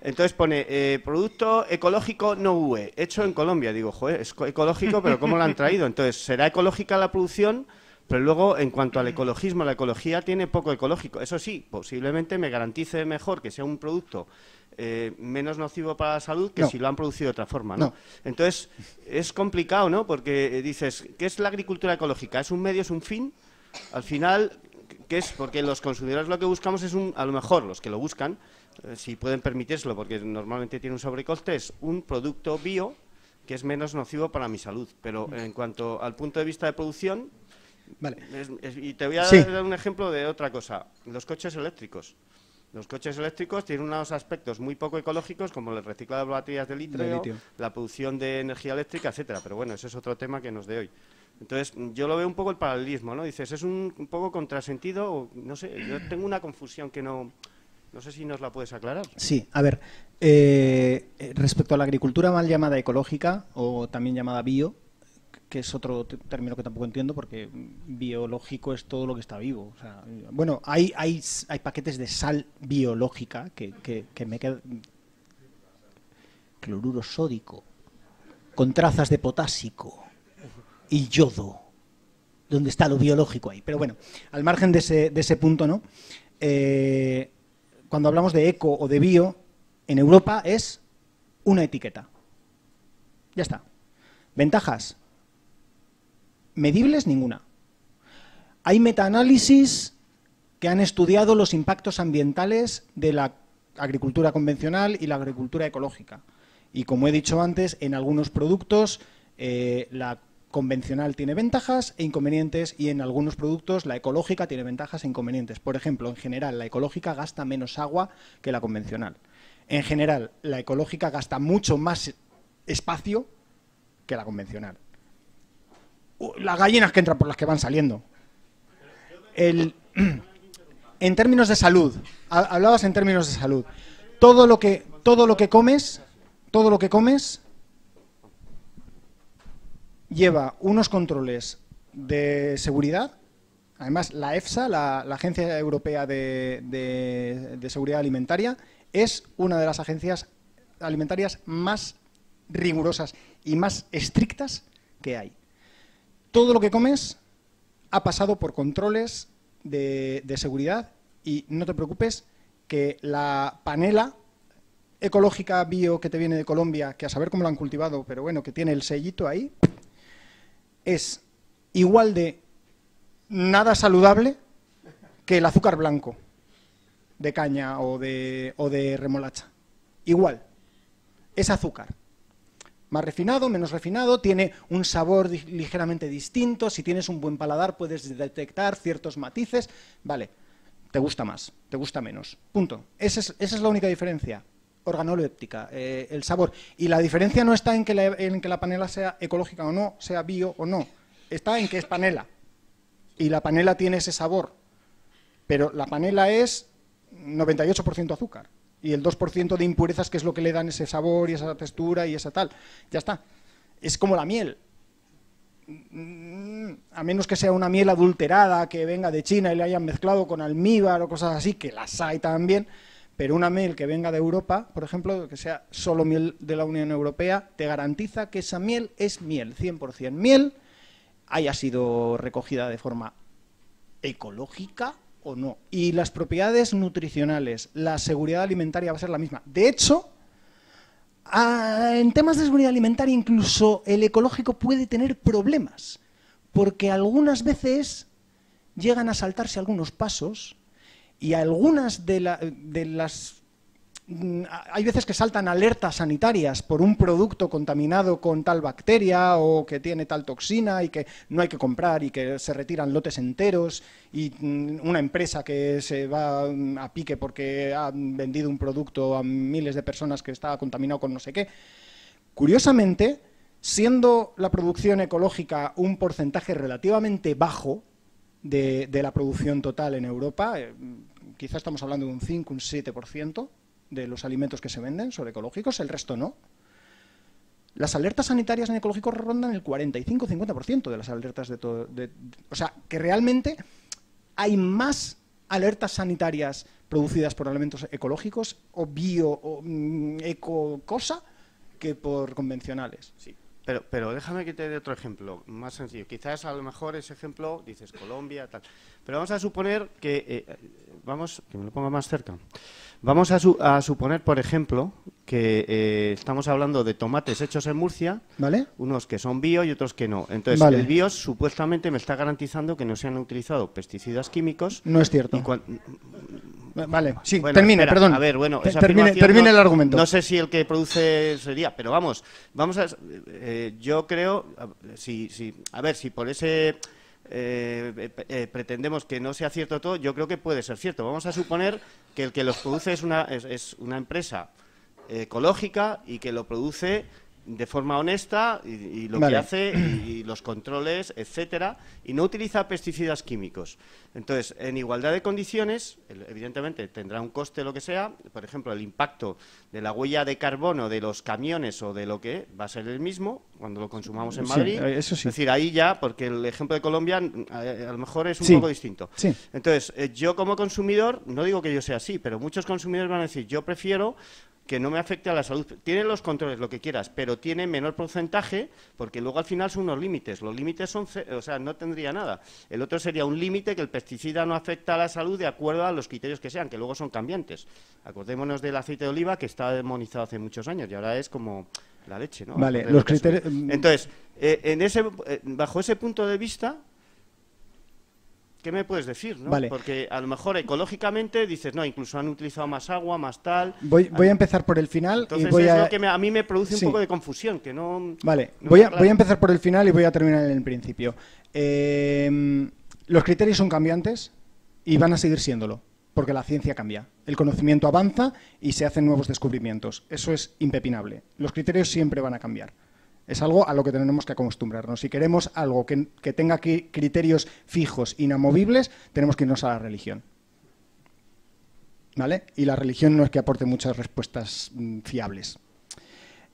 [SPEAKER 6] Entonces pone eh, producto ecológico no UE, hecho en Colombia. Digo, joder, es ecológico, pero ¿cómo lo han traído? (laughs) Entonces, ¿será ecológica la producción? Pero luego, en cuanto al ecologismo, la ecología tiene poco ecológico. Eso sí, posiblemente me garantice mejor que sea un producto eh, menos nocivo para la salud que si lo han producido de otra forma, ¿no? Entonces, es complicado, ¿no? Porque eh, dices, ¿qué es la agricultura ecológica? ¿Es un medio, es un fin? Al final, ¿qué es? Porque los consumidores lo que buscamos es un, a lo mejor, los que lo buscan, eh, si pueden permitírselo, porque normalmente tiene un sobrecoste, es un producto bio que es menos nocivo para mi salud. Pero en cuanto al punto de vista de producción, vale. y te voy a dar un ejemplo de otra cosa, los coches eléctricos. Los coches eléctricos tienen unos aspectos muy poco ecológicos, como el reciclado de baterías de litio, la producción de energía eléctrica, etcétera. Pero bueno, ese es otro tema que nos de hoy. Entonces, yo lo veo un poco el paralelismo, ¿no? Dices, es un, poco contrasentido, o, no sé, yo tengo una confusión que no... No sé si nos la puedes aclarar.
[SPEAKER 2] Sí, a ver, eh, respecto a la agricultura mal llamada ecológica, o también llamada bio, que es otro término que tampoco entiendo porque biológico es todo lo que está vivo. bueno, hay, hay, hay paquetes de sal biológica que, que, me quedan... Cloruro sódico, con trazas de potásico y yodo. ¿Dónde está lo biológico ahí? Pero bueno, al margen de ese, de ese punto, ¿no? Eh, cuando hablamos de eco o de bio, en Europa es una etiqueta. Ya está. Ventajas, medibles ninguna. Hay metaanálisis que han estudiado los impactos ambientales de la agricultura convencional y la agricultura ecológica. Y como he dicho antes, en algunos productos eh, la convencional tiene ventajas e inconvenientes y en algunos productos la ecológica tiene ventajas e inconvenientes. Por ejemplo, en general, la ecológica gasta menos agua que la convencional. En general, la ecológica gasta mucho más espacio que la convencional las gallinas que entran por las que van saliendo. (clears throat) en términos de salud, hablabas en términos de salud. Todo lo que, todo lo que comes, todo lo que comes lleva unos controles de seguridad. Además, la EFSA, la, Agencia Europea de Seguridad Alimentaria, es una de las agencias alimentarias más rigurosas y más estrictas que hay todo lo que comes ha pasado por controles de, seguridad y no te preocupes que la panela ecológica bio que te viene de Colombia, que a saber cómo lo han cultivado, pero bueno, que tiene el sellito ahí, es igual de nada saludable que el azúcar blanco de caña o de, o de remolacha. Igual. Es azúcar. Más refinado, menos refinado, tiene un sabor ligeramente distinto. Si tienes un buen paladar puedes detectar ciertos matices. Vale, te gusta más, te gusta menos. Punto. Esa es, esa es la única diferencia. Organoléptica, eh, el sabor. Y la diferencia no está en que, la, en que la panela sea ecológica o no, sea bio o no. Está en que es panela. Y la panela tiene ese sabor. Pero la panela es 98% azúcar. Y el 2% de impurezas, que es lo que le dan ese sabor y esa textura y esa tal. Ya está. Es como la miel. Mm, A menos que sea una miel adulterada que venga de China y le hayan mezclado con almíbar o cosas así, que las hay también. Pero una miel que venga de Europa, por ejemplo, que sea solo miel de la Unión Europea, te garantiza que esa miel es miel, 100% miel, haya sido recogida de forma ecológica o no. Y las propiedades nutricionales, la seguridad alimentaria va a ser la misma. De hecho, en temas de seguridad alimentaria incluso el ecológico puede tener problemas, porque algunas veces llegan a saltarse algunos pasos y algunas de, de las hay veces que saltan alertas sanitarias por un producto contaminado con tal bacteria o que tiene tal toxina y que no hay que comprar y que se retiran lotes enteros y mm, una empresa que se va mm, a pique porque ha vendido un producto a miles de personas que estaba contaminado con no sé qué. Curiosamente, siendo la producción ecológica un porcentaje relativamente bajo de, la producción total en Europa, eh, quizás estamos hablando de un 5, un 7% de los alimentos que se venden son ecológicos, el resto no. Las alertas sanitarias en ecológico rondan el 45-50% de las alertas de todo. o sea, que realmente hay más alertas sanitarias producidas por alimentos ecológicos o bio o mm, eco cosa que por convencionales.
[SPEAKER 6] Sí, pero, pero déjame que te dé otro ejemplo más sencillo. Quizás a lo mejor ese ejemplo dices Colombia, tal. Pero vamos a suponer que, eh, vamos, que me lo ponga más cerca. Vamos a, su- a suponer, por ejemplo, que eh, estamos hablando de tomates hechos en Murcia,
[SPEAKER 2] ¿Vale?
[SPEAKER 6] unos que son bio y otros que no. Entonces,
[SPEAKER 2] Vale.
[SPEAKER 6] el bio supuestamente me está garantizando que no se han utilizado pesticidas químicos.
[SPEAKER 2] No es cierto. Vale, sí,
[SPEAKER 6] bueno,
[SPEAKER 2] termine,
[SPEAKER 6] espera,
[SPEAKER 2] perdón.
[SPEAKER 6] A ver, bueno, esa
[SPEAKER 2] termine,
[SPEAKER 6] afirmación
[SPEAKER 2] termine
[SPEAKER 6] no-
[SPEAKER 2] el argumento.
[SPEAKER 6] No sé si el que produce sería, pero vamos, vamos a, eh, yo creo, si, si, a ver, si por ese eh, eh, pretendemos que no sea cierto todo, yo creo que puede ser cierto. Vamos a suponer que el que los produce es una, es una empresa eh, ecológica y que lo produce de forma honesta y, y lo
[SPEAKER 2] Vale.
[SPEAKER 6] que hace y, y los controles, etcétera, y no utiliza pesticidas químicos. Entonces, en igualdad de condiciones, evidentemente tendrá un coste lo que sea, por ejemplo, el impacto de la huella de carbono de los camiones o de lo que va a ser el mismo cuando lo consumamos en Madrid.
[SPEAKER 2] eh, eso sí.
[SPEAKER 6] Es decir, ahí ya, porque el ejemplo de Colombia mm, a, a lo mejor es un
[SPEAKER 2] Sí.
[SPEAKER 6] poco distinto. Entonces, eh, yo como consumidor, no digo que yo sea así, pero muchos consumidores van a decir, yo prefiero que no me afecte a la salud. Tiene los controles, lo que quieras, pero tiene menor porcentaje, porque luego al final son unos límites. Los límites son, o sea, no tendría nada. El otro sería un límite que el pesticida no afecta a la salud de acuerdo a los criterios que sean, que luego son cambiantes. Acordémonos del aceite de oliva, que está demonizado hace muchos años y ahora es como la leche, ¿no?
[SPEAKER 2] Vale, los criterios- mm.
[SPEAKER 6] Entonces, eh, en ese, eh, bajo ese punto de vista, ¿Qué me puedes decir? ¿no?
[SPEAKER 2] Vale.
[SPEAKER 6] Porque a lo mejor ecológicamente dices, no, incluso han utilizado más agua, más tal.
[SPEAKER 2] Voy, voy a empezar por el final
[SPEAKER 6] Entonces
[SPEAKER 2] y voy
[SPEAKER 6] es
[SPEAKER 2] a...
[SPEAKER 6] lo que me- a mí me produce
[SPEAKER 2] Sí.
[SPEAKER 6] un poco de confusión, que no...
[SPEAKER 2] Vale,
[SPEAKER 6] no
[SPEAKER 2] voy, a, voy a empezar por el final y voy a terminar en el principio. Eh, los criterios son cambiantes y van a seguir siéndolo, porque la ciencia cambia. El conocimiento avanza y se hacen nuevos descubrimientos. Eso es impepinable. Los criterios siempre van a cambiar. Es algo a lo que tenemos que acostumbrarnos. Si queremos algo que, que tenga criterios fijos, inamovibles, tenemos que irnos a la religión. ¿Vale? Y la religión no es que aporte muchas respuestas mm, fiables.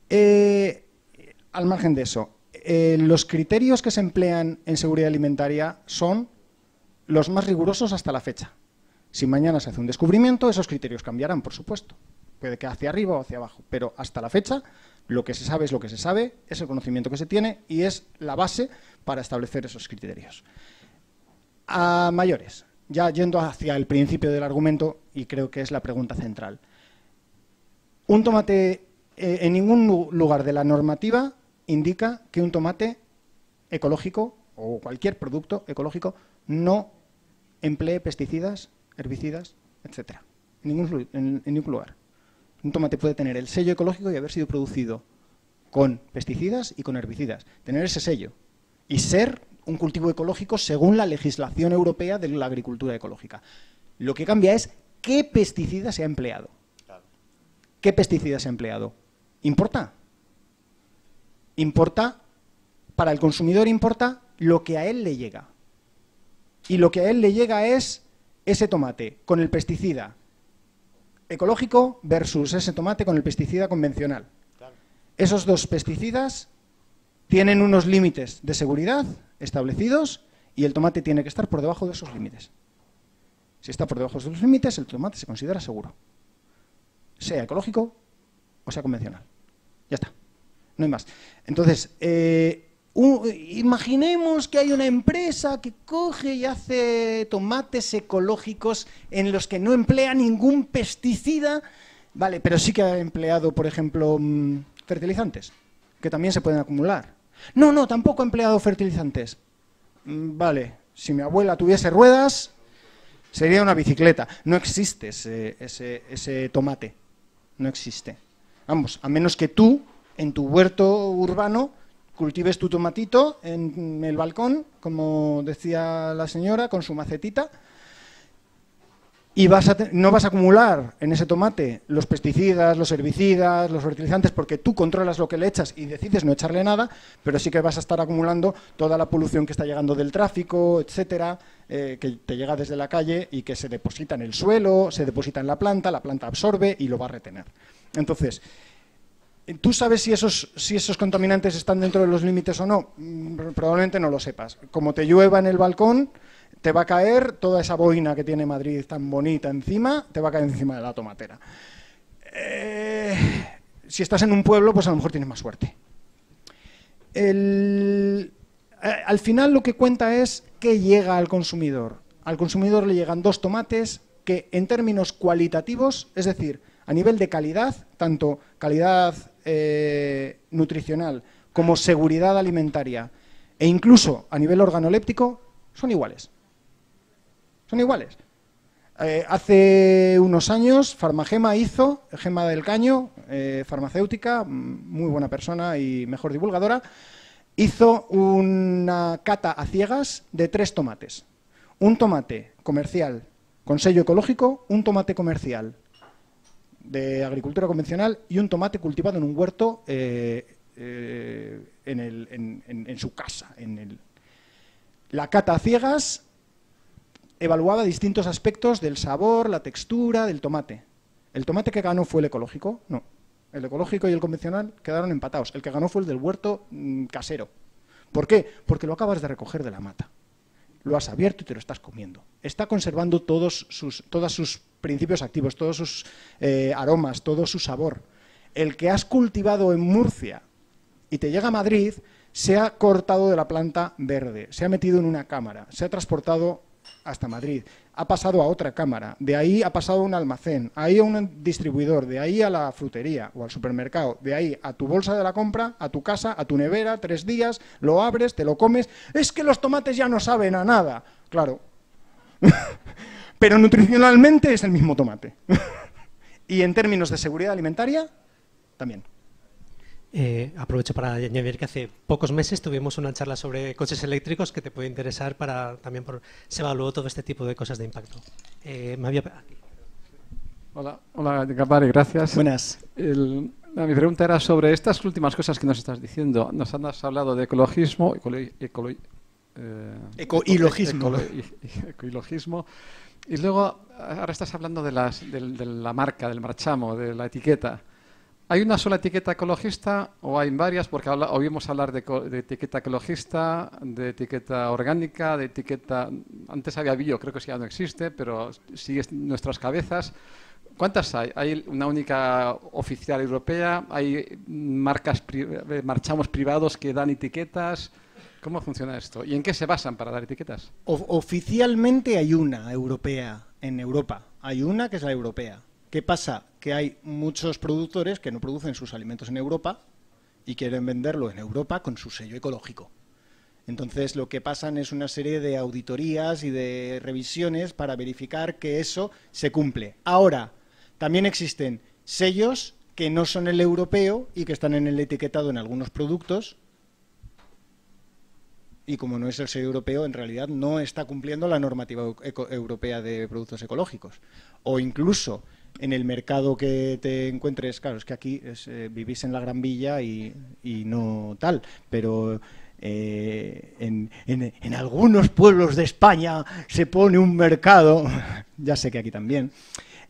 [SPEAKER 2] Eh, al margen de eso, eh, los criterios que se emplean en seguridad alimentaria son los más rigurosos hasta la fecha. Si mañana se hace un descubrimiento, esos criterios cambiarán, por supuesto. Puede que hacia arriba o hacia abajo, pero hasta la fecha lo que se sabe es lo que se sabe, es el conocimiento que se tiene y es la base para establecer esos criterios. A mayores, ya yendo hacia el principio del argumento, y creo que es la pregunta central. Un tomate, eh, en ningún lu- lugar de la normativa indica que un tomate ecológico o cualquier producto ecológico no emplee pesticidas, herbicidas, etcétera. En ningún, en ningún lugar. Un tomate puede tener el sello ecológico y haber sido producido con pesticidas y con herbicidas. Tener ese sello y ser un cultivo ecológico según la legislación europea de la agricultura ecológica. Lo que cambia es qué pesticida se ha empleado. ¿Qué pesticida se ha empleado? ¿Importa? Importa, para el consumidor importa lo que a él le llega. Y lo que a él le llega es ese tomate con el pesticida ecológico versus ese tomate con el pesticida convencional. Esos dos pesticidas tienen unos límites de seguridad establecidos y el tomate tiene que estar por debajo de esos límites. Si está por debajo de esos límites, el tomate se considera seguro. Sea ecológico o sea convencional. Ya está. No hay más. Entonces, eh, imaginemos que hay una empresa que coge y hace tomates ecológicos en los que no emplea ningún pesticida, vale, pero sí que ha empleado, por ejemplo, mm, fertilizantes, que también se pueden acumular. No, no, tampoco ha empleado fertilizantes. Mm, vale, si mi abuela tuviese ruedas, sería una bicicleta. No existe ese, ese tomate, no existe. Vamos, a menos que tú, en tu huerto urbano, cultives tu tomatito en el balcón, como decía la señora, con su macetita, y vas a no vas a acumular en ese tomate los pesticidas, los herbicidas, los fertilizantes, porque tú controlas lo que le echas y decides no echarle nada, pero sí que vas a estar acumulando toda la polución que está llegando del tráfico, etcétera, eh, que te llega desde la calle y que se deposita en el suelo, se deposita en la planta, la planta absorbe y lo va a retener. Entonces, ¿Tú sabes si esos, si esos contaminantes están dentro de los límites o no? Mm, probablemente no lo sepas. Como te llueva en el balcón, te va a caer toda esa boina que tiene Madrid tan bonita encima, te va a caer encima de la tomatera. Eh, si estás en un pueblo, pues a lo mejor tienes más suerte. Eh, al final lo que cuenta es qué llega al consumidor. Al consumidor le llegan dos tomates que en términos cualitativos, es decir, a nivel de calidad, tanto calidad eh, nutricional como seguridad alimentaria e incluso a nivel organoléptico son iguales. Son iguales. Eh, hace unos años Farmagema hizo, Gema del Caño, eh, farmacéutica, muy buena persona y mejor divulgadora, hizo una cata a ciegas de tres tomates. Un tomate comercial con sello ecológico, un tomate comercial de agricultura convencional y un tomate cultivado en un huerto eh, eh, en, su casa. En La cata a ciegas evaluaba distintos aspectos del sabor, la textura del tomate. ¿El tomate que ganó fue el ecológico? No. El ecológico y el convencional quedaron empatados. El que ganó fue el del huerto mm, casero. ¿Por qué? Porque lo acabas de recoger de la mata. Lo has abierto y te lo estás comiendo. Está conservando todos sus, sus principios activos, todos sus eh, aromas, todo su sabor. El que has cultivado en Murcia y te llega a Madrid, se ha cortado de la planta verde, se ha metido en una cámara, se ha transportado hasta Madrid, ha pasado a otra cámara, de ahí ha pasado a un almacén, ahí a un distribuidor, de ahí a la frutería o al supermercado, de ahí a tu bolsa de la compra, a tu casa, a tu nevera, tres días, lo abres, te lo comes. Es que los tomates ya no saben a nada. Claro. (laughs) Pero nutricionalmente es el mismo tomate. (laughs) y en términos de seguridad alimentaria, también.
[SPEAKER 1] Eh, aprovecho para añadir que hace pocos meses tuvimos una charla sobre coches eléctricos que te puede interesar para también por se evaluó todo este tipo de cosas de impacto. Eh,
[SPEAKER 7] hola, hola gracias.
[SPEAKER 2] Buenas.
[SPEAKER 7] mi pregunta era sobre estas últimas cosas que nos estás diciendo. Nos has hablado de ecologismo, ecolo,
[SPEAKER 2] eh, ecoilogismo.
[SPEAKER 7] Y luego, ahora estás hablando de, las, de, la marca, del marchamo, de la etiqueta. ¿Hay una sola etiqueta ecologista o hay varias? Porque oímos hablar de, etiqueta ecologista, de etiqueta orgánica, de etiqueta... Antes había bio, creo que ya no existe, pero sigue en nuestras cabezas. ¿Cuántas hay? ¿Hay una única oficial europea? ¿Hay marcas, eh, marchamos privados que dan etiquetas? ¿Cómo funciona esto? ¿Y en qué se basan para dar etiquetas?
[SPEAKER 2] oficialmente hay una europea en Europa. Hay una que es la europea. ¿Qué pasa? Que hay muchos productores que no producen sus alimentos en Europa y quieren venderlo en Europa con su sello ecológico. Entonces lo que pasan es una serie de auditorías y de revisiones para verificar que eso se cumple. Ahora, también existen sellos que no son el europeo y que están en el etiquetado en algunos productos y como no es el sello europeo, en realidad no está cumpliendo la normativa europea de productos ecológicos. O incluso en el mercado que te encuentres, claro, es que aquí eh, vivís en la Gran Villa y, no tal, pero eh, en, algunos pueblos de España se pone un mercado, (laughs) ya sé que aquí también,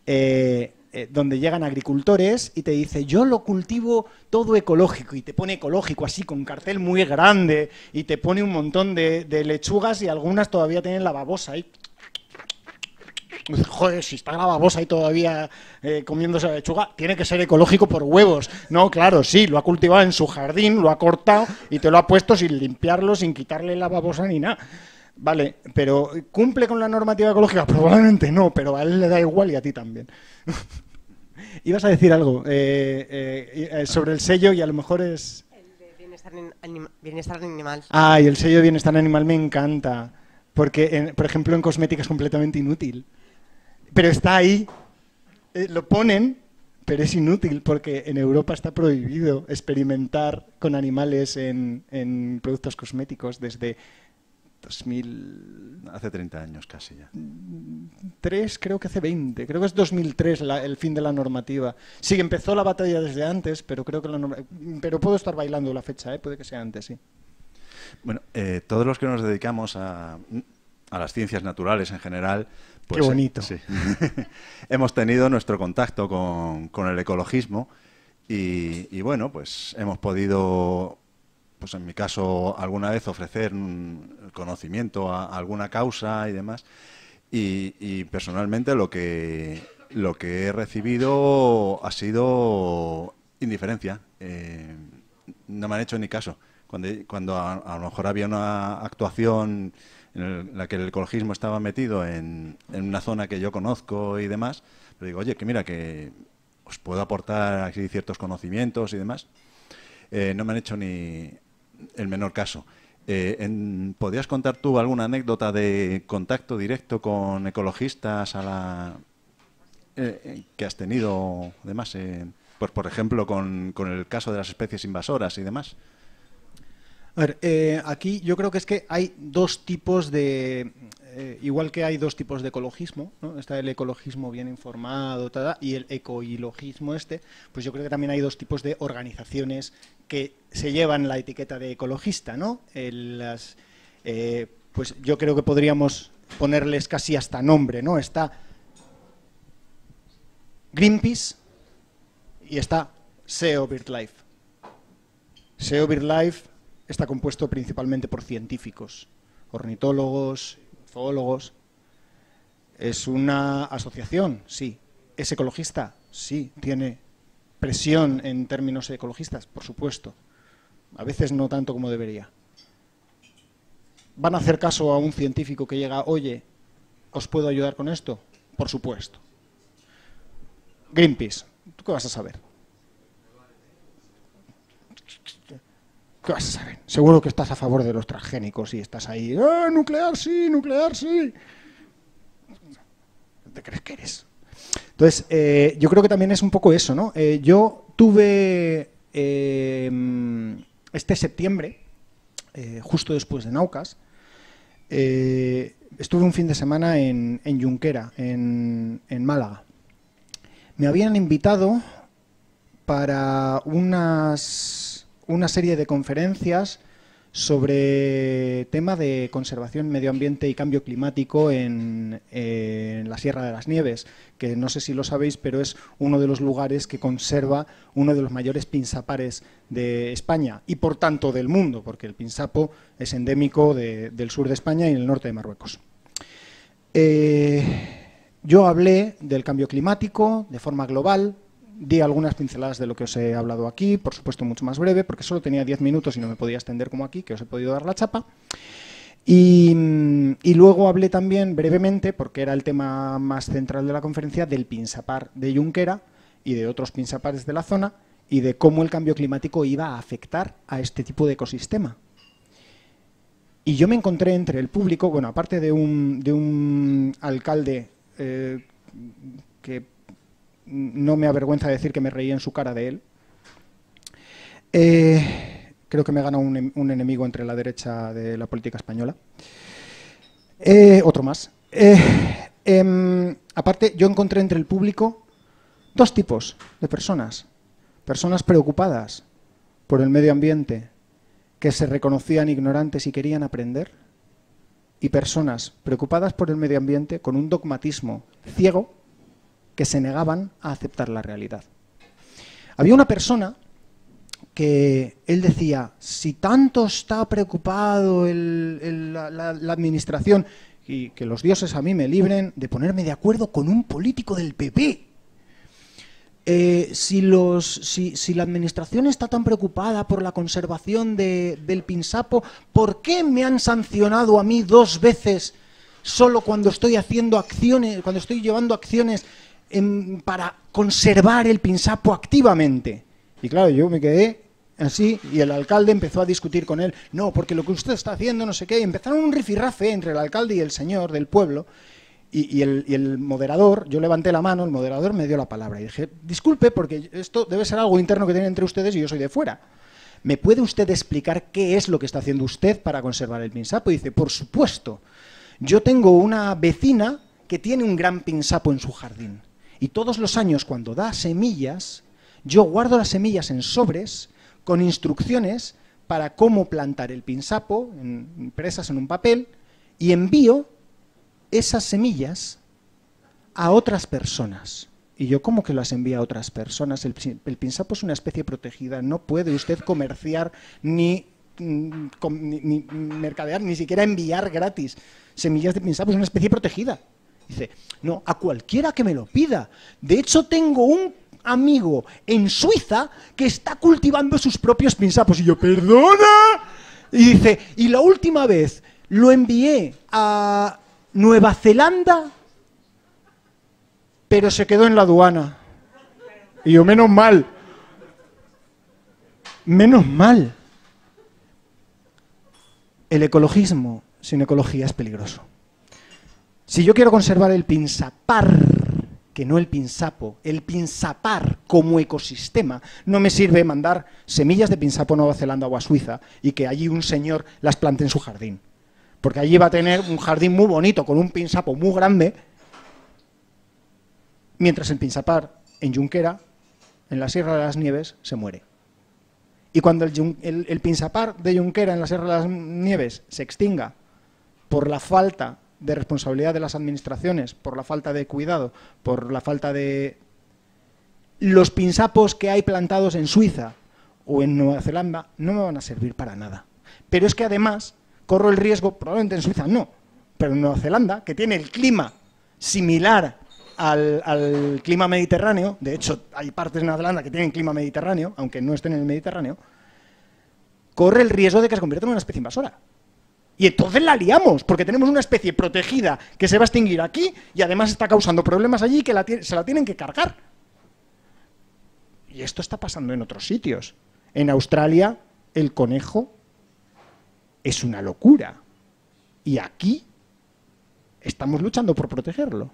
[SPEAKER 2] eh, donde llegan agricultores y te dice, yo lo cultivo todo ecológico, y te pone ecológico así, con cartel muy grande, y te pone un montón de, de lechugas y algunas todavía tienen la babosa ahí. Y Joder, si está la babosa ahí todavía eh, comiéndose la lechuga, tiene que ser ecológico por huevos. No, claro, sí, lo ha cultivado en su jardín, lo ha cortado y te lo ha puesto sin limpiarlo, sin quitarle la babosa ni nada. Vale, pero ¿cumple con la normativa ecológica? Probablemente no, pero a él le da igual y a ti también. (laughs) Ibas a decir algo eh, eh, sobre el sello y a lo mejor es...
[SPEAKER 8] El de bienestar, en- anima- bienestar animal.
[SPEAKER 2] Ah, y el sello de bienestar animal me encanta. Porque, en- por ejemplo, en cosmética es completamente inútil. Pero está ahí. Eh, lo ponen, pero es inútil porque en Europa está prohibido experimentar con animales en, en productos cosméticos desde 2003,
[SPEAKER 9] Hace 30 años casi ya.
[SPEAKER 2] creo que hace 20. Creo que es 2003 la- el fin de la normativa. Sí, empezó la batalla desde antes, pero creo que la norma- Pero puedo estar bailando la fecha, ¿eh? puede que sea antes, sí.
[SPEAKER 9] Bueno, eh, todos los que nos dedicamos a, a las ciencias naturales en general, pues,
[SPEAKER 2] Qué bonito.
[SPEAKER 9] sí. (laughs) hemos tenido nuestro contacto con, con el ecologismo y, y, bueno, pues hemos podido, pues en mi caso, alguna vez ofrecer conocimiento a, a alguna causa y demás. Y, y personalmente lo que, lo que he recibido ha sido indiferencia. Eh, no me han hecho ni caso. Cuando, cuando a, a lo mejor había una actuación en el- la que el ecologismo estaba metido en, en una zona que yo conozco y demás, pero digo, oye, que mira, que os puedo aportar aquí ciertos conocimientos y demás, eh, no me han hecho ni el menor caso. Eh, en- ¿Podrías contar tú alguna anécdota de contacto directo con ecologistas a la, eh, eh, que has tenido, demás, eh, pues por ejemplo con, con el caso de las especies invasoras y demás?
[SPEAKER 2] A ver, eh, aquí yo creo que es que hay dos tipos de... eh, igual que hay dos tipos de ecologismo, ¿no? está el ecologismo bien informado tada, y el ecoilogismo este, pues yo creo que también hay dos tipos de organizaciones que se llevan la etiqueta de ecologista, ¿no? El- las, eh, pues yo creo que podríamos ponerles casi hasta nombre, ¿no? Está Greenpeace y está SEO BirdLife. SEO BirdLife está compuesto principalmente por científicos, ornitólogos, zoólogos. ¿Es una asociación? Sí. ¿Es ecologista? Sí. ¿Tiene presión en términos ecologistas? Por supuesto. A veces no tanto como debería. ¿Van a hacer caso a un científico que llega, oye, ¿os puedo ayudar con esto? Por supuesto. Greenpeace, ¿tú qué vas a saber? ¿Qué vas a saber? Seguro que estás a favor de los transgénicos y estás ahí, ¡ah, nuclear sí, nuclear sí! ¿Qué te crees que eres? Entonces, eh, yo creo que también es un poco eso, ¿no? Eh, yo tuve eh, este septiembre, justo después de Naucas, estuve un fin de semana en, en Junquera, en Málaga. Me habían invitado para unas, una serie de conferencias sobre tema de conservación, medio ambiente y cambio climático en, en la Sierra de las Nieves, que no sé si lo sabéis, pero es uno de los lugares que conserva uno de los mayores pinsapares de España y por tanto del mundo, porque el pinsapo es endémico de- del sur de España y el norte de Marruecos. Eh, yo hablé del cambio climático de forma global, di algunas pinceladas de lo que os he hablado aquí, por supuesto mucho más breve, porque solo tenía 10 minutos y no me podía extender como aquí, que os he podido dar la chapa. Y, mm, y luego hablé también brevemente, porque era el tema más central de la conferencia, del pinsapar de Junquera y de otros pinsapares de la zona y de cómo el cambio climático iba a afectar a este tipo de ecosistema. Y yo me encontré entre el público, bueno, aparte de un, de un alcalde eh, que no me avergüenza decir que me reí en su cara de él. Eh, creo que me gana un, un enemigo entre la derecha de la política española. Eh, otro más. Eh, em, aparte, yo encontré entre el público dos tipos de personas. Personas preocupadas por el medio ambiente, que se reconocían ignorantes y querían aprender, y personas preocupadas por el medio ambiente con un dogmatismo ciego que se negaban a aceptar la realidad. Había una persona que él decía, si tanto está preocupado el- la administración, y que los dioses a mí me libren de ponerme de acuerdo con un político del PP. Eh, si, los, si, si la administración está tan preocupada por la conservación de- del pinsapo, ¿por qué me han sancionado a mí dos veces solo cuando estoy haciendo acciones, cuando estoy llevando acciones en- para conservar el pinsapo activamente? Y claro, yo me quedé así y el alcalde empezó a discutir con él. No, porque lo que usted está haciendo, no sé qué. Empezaron un rifirrafe entre el alcalde y el señor del pueblo. Y, y el, y el moderador, yo levanté la mano, el moderador me dio la palabra y dije, disculpe, porque esto debe ser algo interno que tienen entre ustedes y yo soy de fuera. ¿Me puede usted explicar qué es lo que está haciendo usted para conservar el pinsapo? Y dice, por supuesto, yo tengo una vecina que tiene un gran pinsapo en su jardín. Y todos los años cuando da semillas, yo guardo las semillas en sobres con instrucciones para cómo plantar el pinsapo, impresas en un papel, y envío esas semillas a otras personas. Y yo, ¿cómo que las envía a otras personas? El, pi- el pinsapo es una especie protegida, no puede usted comerciar ni, mm, ni mercadear, ni siquiera enviar gratis semillas de pinsapo, es una especie protegida. Dice, no, a cualquiera que me lo pida. De hecho, tengo un amigo en Suiza que está cultivando sus propios pinsapos. Y yo, perdona. Y dice, y la última vez lo envié a Nueva Zelanda, pero se quedó en la aduana. Y yo, menos mal. Menos mal. El ecologismo sin ecología es peligroso. Si yo quiero conservar el pinsapar, que no el pinsapo, el pinsapar como ecosistema, no me sirve mandar semillas de pinsapo a Nueva Zelanda o a Suiza y que allí un señor las plante en su jardín. Porque allí va a tener un jardín muy bonito con un pinsapo muy grande, mientras el pinsapar en Junquera, en la Sierra de las Nieves, se muere. Y cuando el, el- pinsapar de Junquera en la Sierra de las Nieves se extinga por la falta de responsabilidad de las administraciones, por la falta de cuidado, por la falta de los pinsapos que hay plantados en Suiza o en Nueva Zelanda no me van a servir para nada. Pero es que además corro el riesgo, probablemente en Suiza no, pero en Nueva Zelanda, que tiene el clima similar al, al clima mediterráneo, de hecho hay partes de Nueva Zelanda que tienen clima mediterráneo, aunque no estén en el Mediterráneo, corre el riesgo de que se convierta en una especie invasora. Y entonces la liamos, porque tenemos una especie protegida que se va a extinguir aquí y además está causando problemas allí que la se la tienen que cargar. Y esto está pasando en otros sitios. En Australia, el conejo es una locura. Y aquí estamos luchando por protegerlo.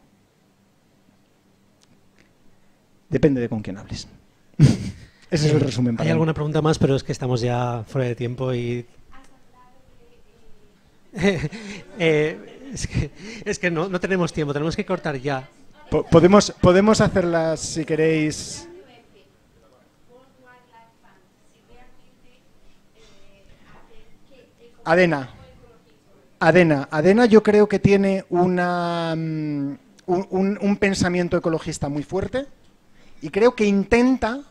[SPEAKER 2] Depende de con quién hables. (laughs) Ese es el resumen. para
[SPEAKER 1] Hay
[SPEAKER 2] mí.
[SPEAKER 1] alguna pregunta más, pero es que estamos ya fuera de tiempo y... (laughs) Eh, es que, no, tenemos tiempo, tenemos que cortar ya.
[SPEAKER 2] Po- podemos, podemos hacerlas, si queréis. Adena. Adena. Adena yo creo que tiene una, mm, un pensamiento ecologista muy fuerte y creo que intenta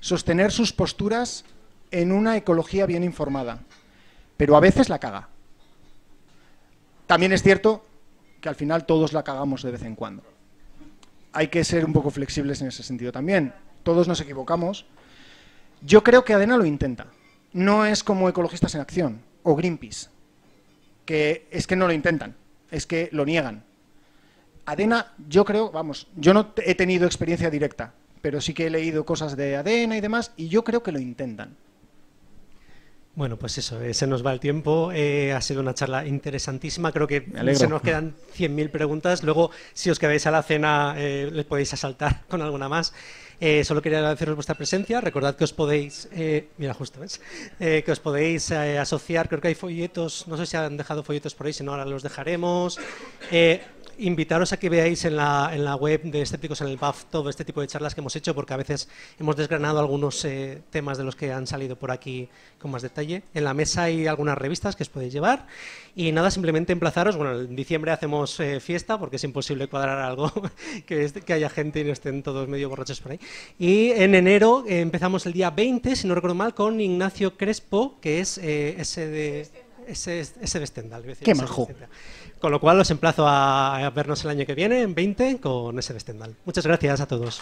[SPEAKER 2] sostener sus posturas en una ecología bien informada, pero a veces la caga. También es cierto que al final todos la cagamos de vez en cuando. Hay que ser un poco flexibles en ese sentido también. Todos nos equivocamos. Yo creo que Adena lo intenta. No es como Ecologistas en Acción o Greenpeace, que es que no lo intentan, es que lo niegan. Adena, yo creo, vamos, yo no he tenido experiencia directa, pero sí que he leído cosas de Adena y demás, y yo creo que lo intentan.
[SPEAKER 1] Bueno, pues eso, eh, se nos va el tiempo. Eh, ha sido una charla interesantísima. Creo que se nos quedan 100.000 preguntas. Luego, si os quedáis a la cena, eh, les podéis asaltar (laughs) con alguna más. Eh, solo quería agradeceros vuestra presencia. Recordad que os podéis, eh, mira, justo, ¿ves? Eh, que os podéis asociar. Creo que hay folletos, no sé si han dejado folletos por ahí, si no, ahora los dejaremos. Invitaros a que veáis en la, en la web de Escépticos en el PAF todo este tipo de charlas que hemos hecho, porque a veces hemos desgranado algunos eh, temas de los que han salido por aquí con más detalle. En la mesa hay algunas revistas que os podéis llevar. Y nada, simplemente emplazaros. Bueno, en diciembre hacemos eh, fiesta, porque es imposible cuadrar algo (laughs) que, es- que haya gente y no estén todos medio borrachos por ahí. Y en enero eh, empezamos el día 20, si no recuerdo mal, con Ignacio Crespo, que es eh, ese de. Ese, ese de Stendhal. decir,
[SPEAKER 2] Qué
[SPEAKER 1] de
[SPEAKER 2] majo.
[SPEAKER 1] Stendhal. Con lo cual os emplazo a, a vernos el año que viene, en 20, con ese de Stendhal. Muchas gracias a todos.